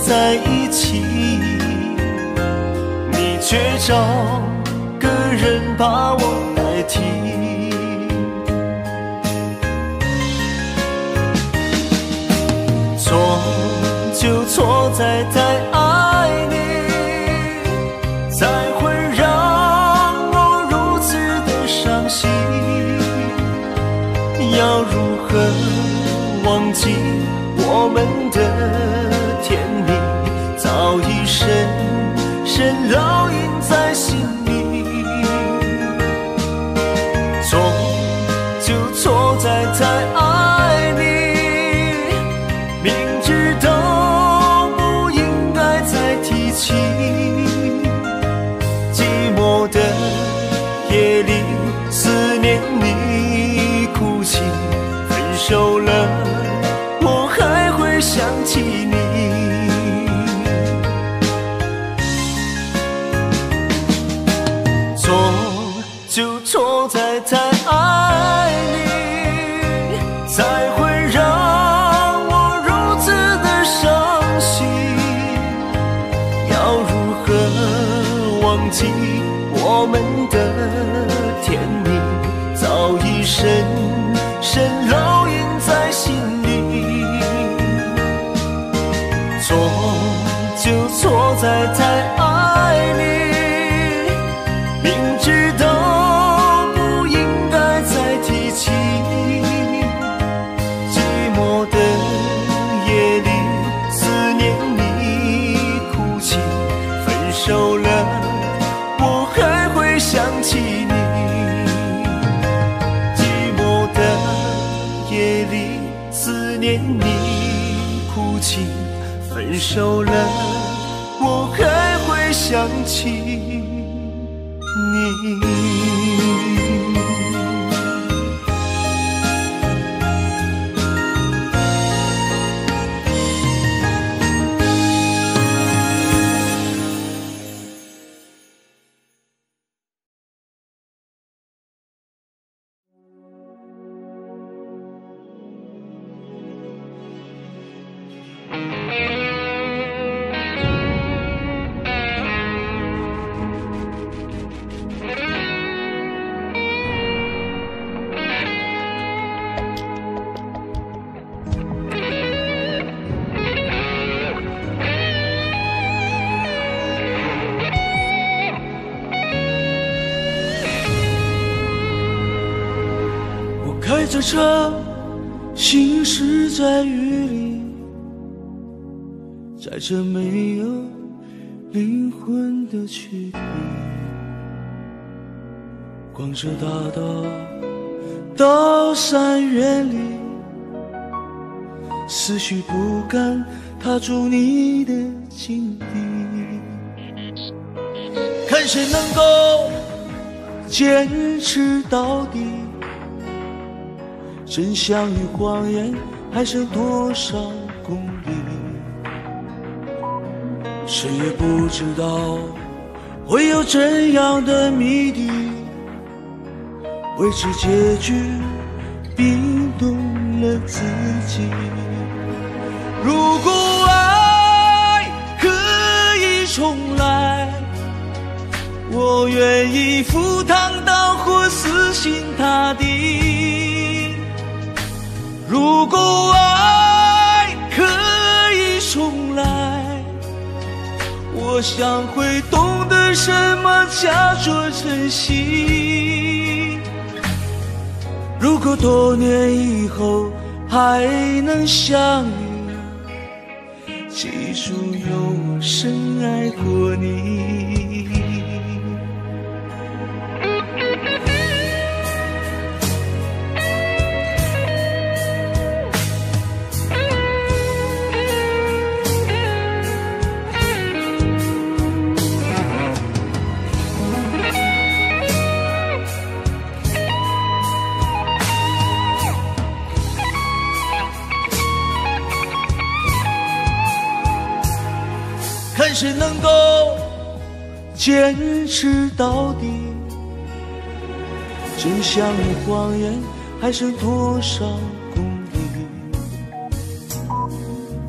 在一起你却找个人把我代替。错就错在太车行驶在雨里，在这没有灵魂的躯体。广着大道，刀山远离，思绪不敢踏足你的境地。看谁能够坚持到底。真相与谎言还剩多少公里？谁也不知道会有怎样的谜底，未知结局冰冻了自己。如果爱可以重来，我愿意赴汤蹈火，死心塌地。如果爱可以重来，我想会懂得什么叫做珍惜。如果多年以后还能相遇，记住有我深爱过你。谁能够坚持到底。真相与谎言还剩多少公里？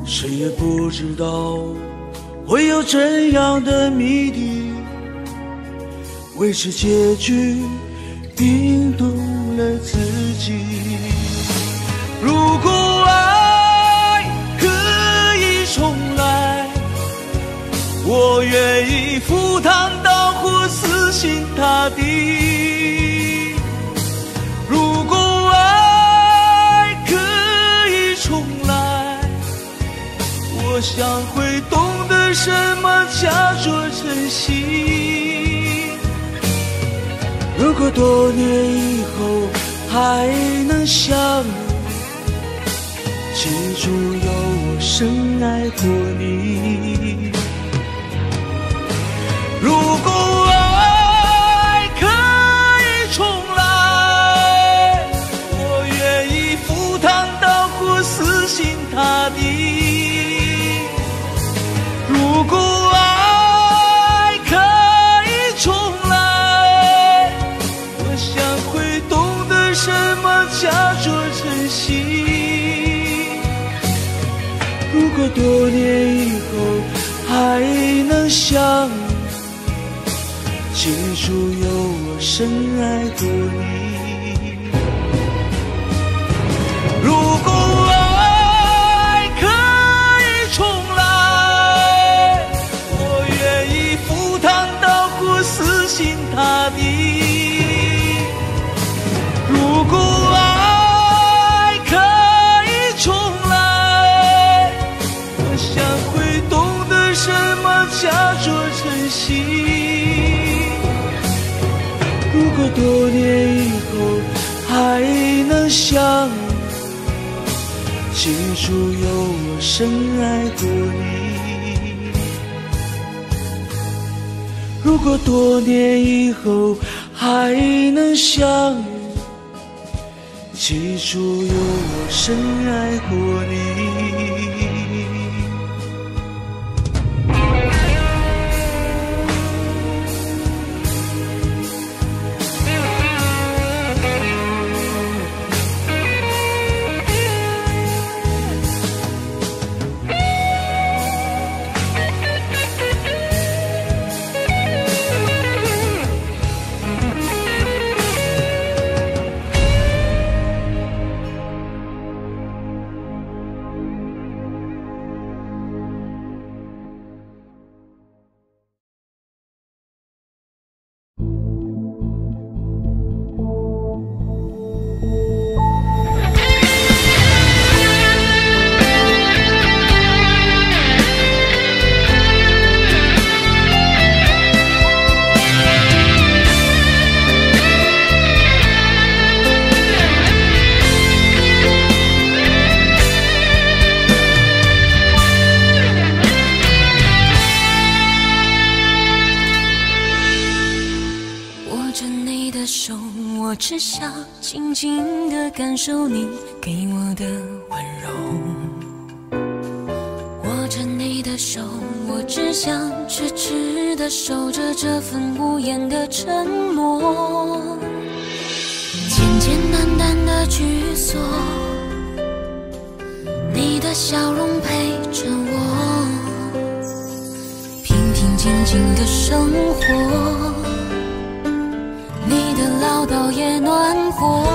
谁也不知道会有怎样的谜底。未知结局冰冻了自己。我愿意赴汤蹈火，死心塌地。如果爱可以重来，我想会懂得什么叫做珍惜。如果多年以后还能相遇，记住有我深爱过你。如果爱可以重来，我愿意赴汤蹈火，死心塌地。如果爱可以重来，我想会懂得什么叫做珍惜。如果多年以后还能相就。有我深爱的你。多年以后还能相遇，记住有我深爱过你。如果多年以后还能相遇，记住有我深爱过你。守着这份无言的沉默，简简单单的居所，你的笑容陪着我，平平静静的生活，你的唠叨也暖和。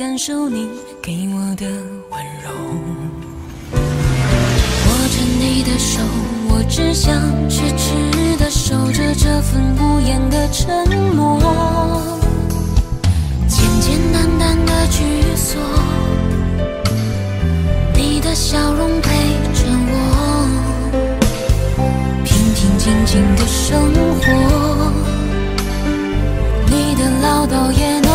感受你给我的温柔，握着你的手，我只想痴痴的守着这份无言的沉默，简简单单的居所，你的笑容陪着我，平平静静的生活。你的唠叨也能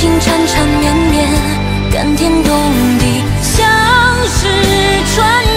情缠缠绵绵，感天动地，像是传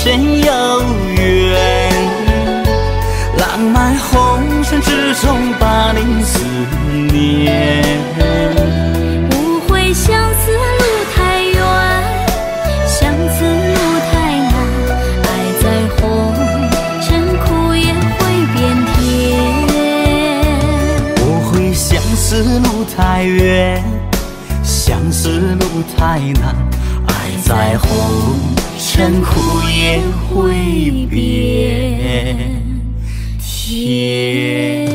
身遥远。浪漫红尘之中把你思念。不会相思路太远相思路太难爱在红尘苦也会变甜。不会相思路太远相思路太难爱在红再苦也会变。甜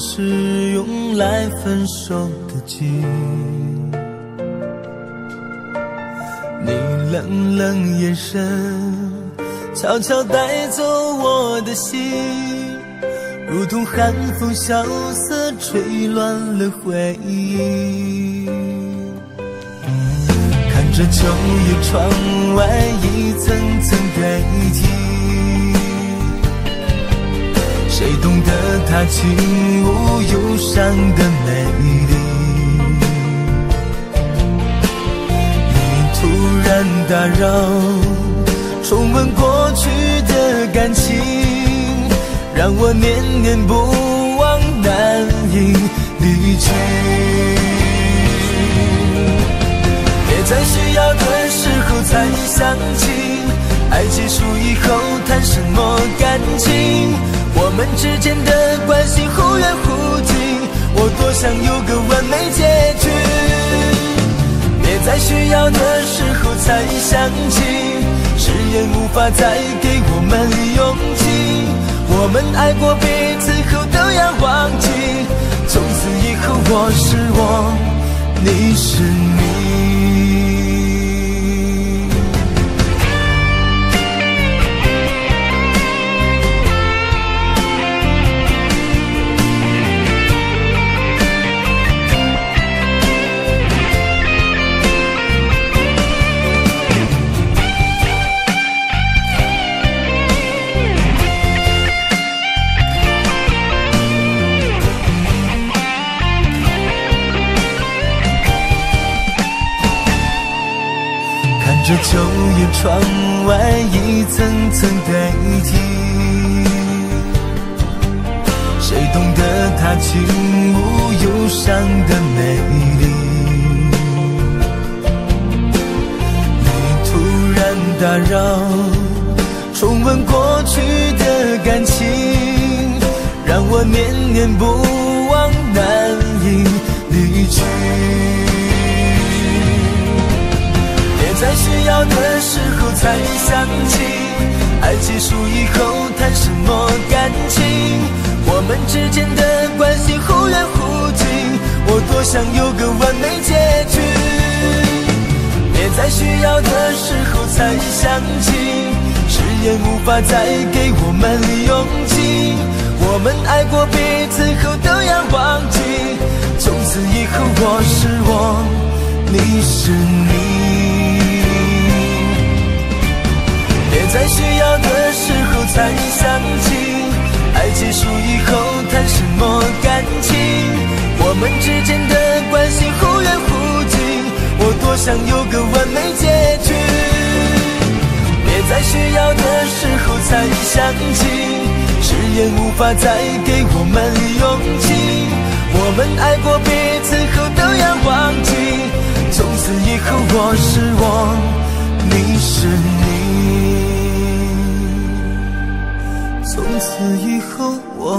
是用来分手的季？你冷冷眼神，悄悄带走我的心，如同寒风萧瑟，吹乱了回忆。看着秋叶窗外一层层谁懂得它轻舞忧伤的美丽？你突然打扰，重温过去的感情，让我念念不忘，难以离去。别在需要的时候才想起，爱结束以后谈什么感情？我们之间的关系忽远忽近，我多想有个完美结局。别在需要的时候才想起，誓言无法再给我们勇气。我们爱过彼此后都要忘记，从此以后我是我，你是你。着秋叶窗外一层层堆积，谁懂得它轻舞忧伤的美丽？你突然打扰，重温过去的感情，让我念念不忘，难以在需要的时候才想起，爱结束以后谈什么感情？我们之间的关系忽远忽近，我多想有个完美结局。别在需要的时候才想起，誓言无法再给我们勇气。我们爱过彼此后都要忘记，从此以后我是我，你是你。在需要的时候才想起，爱结束以后谈什么感情？我们之间的关系忽远忽近，我多想有个完美结局。别在需要的时候才想起，誓言无法再给我们勇气。我们爱过彼此后都要忘记，从此以后我是我，你是你。以后我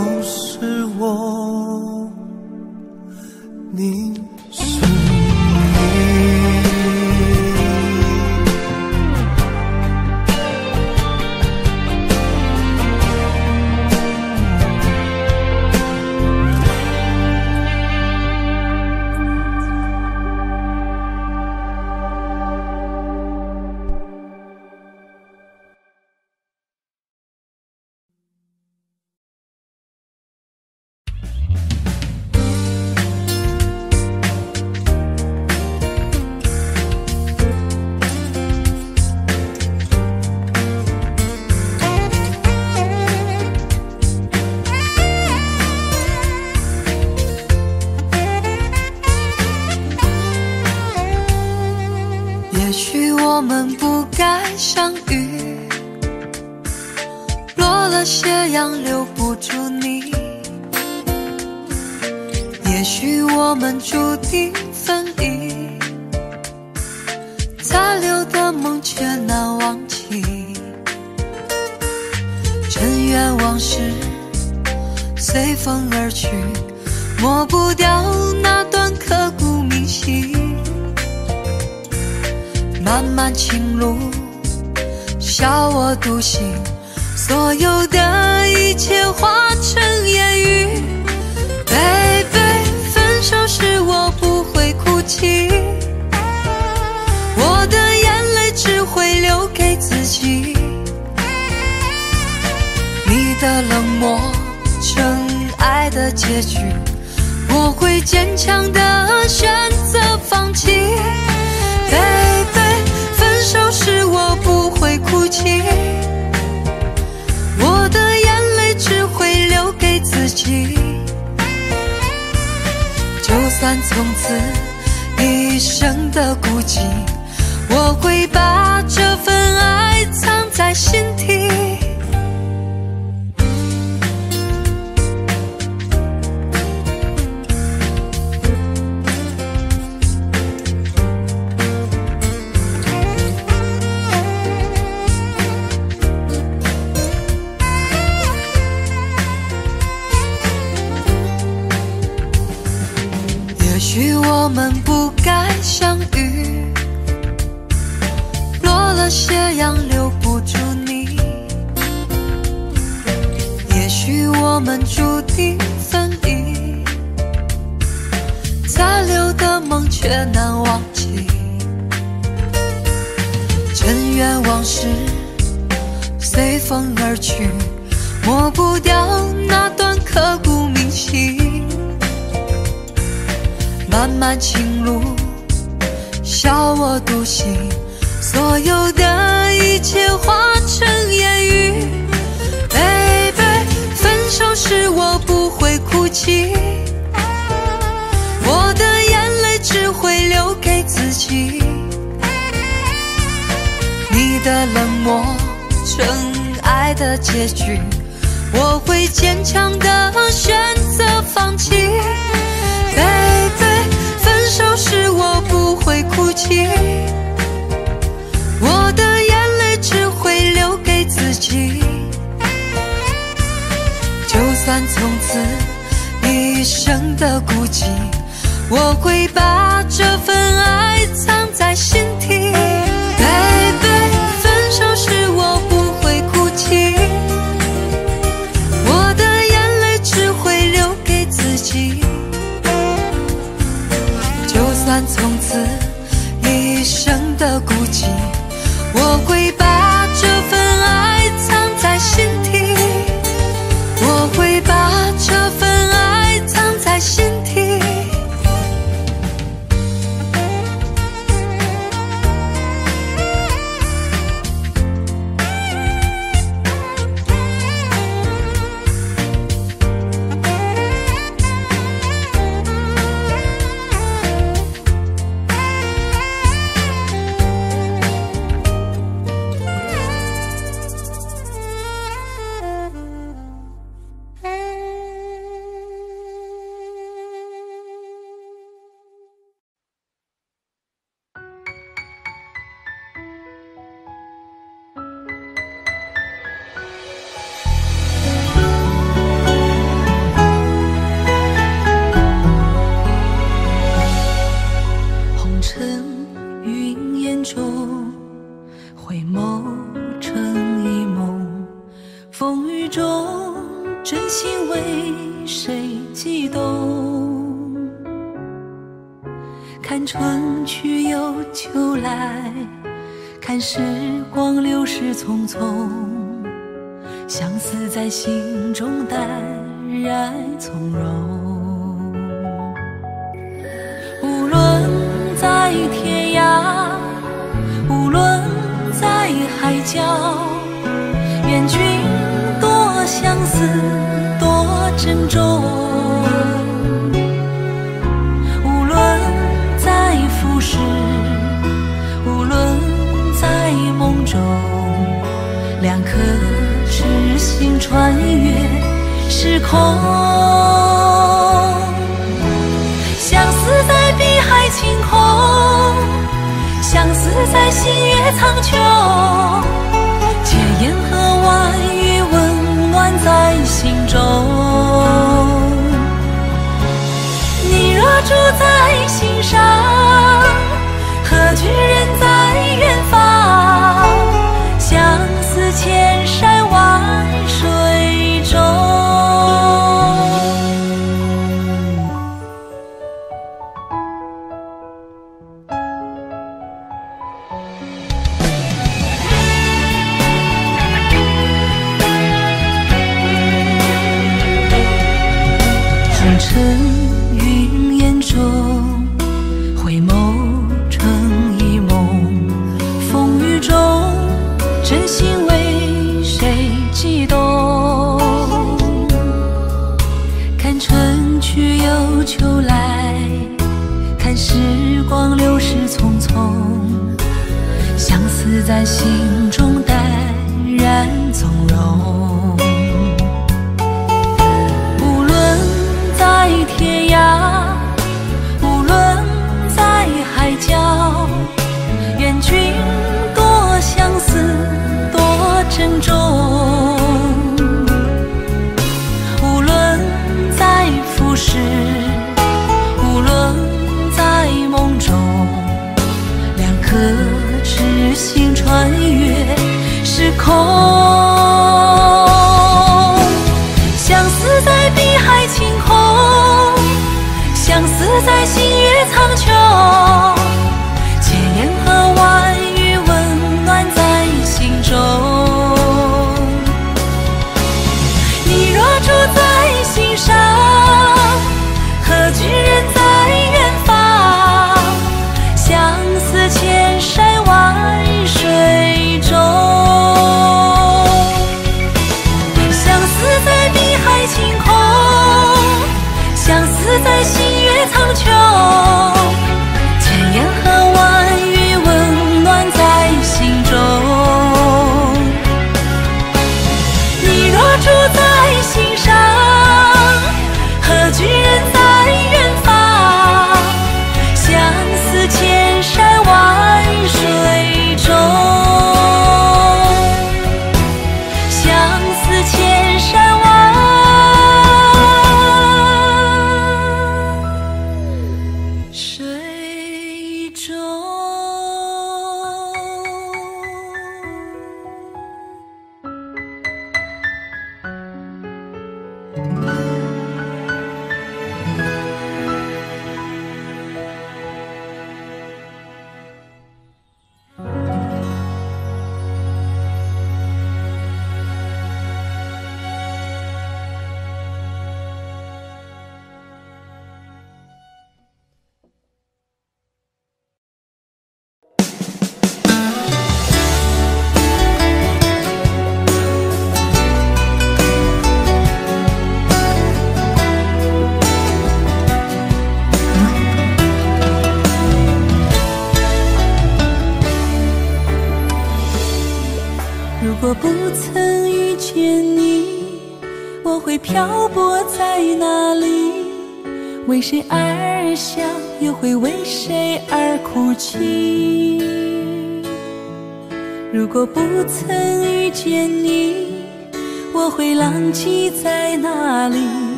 算从此一生的孤寂，我会把这份爱藏在心底。相遇，落了斜阳留不住你。也许我们注定分离，残留的梦却难忘记。尘缘往事随风而去，抹不掉那段刻骨铭心。漫漫情路，笑我独行，所有的一切化成烟雨。Baby，分手时我不会哭泣，我的眼泪只会留给自己。你的冷漠成爱的结局，我会坚强的选择放弃。Baby，分手时我不会哭泣，我的眼泪只会留给自己。就算从此一生的孤寂，我会把这份爱藏在心住在心上，何惧人在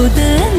不得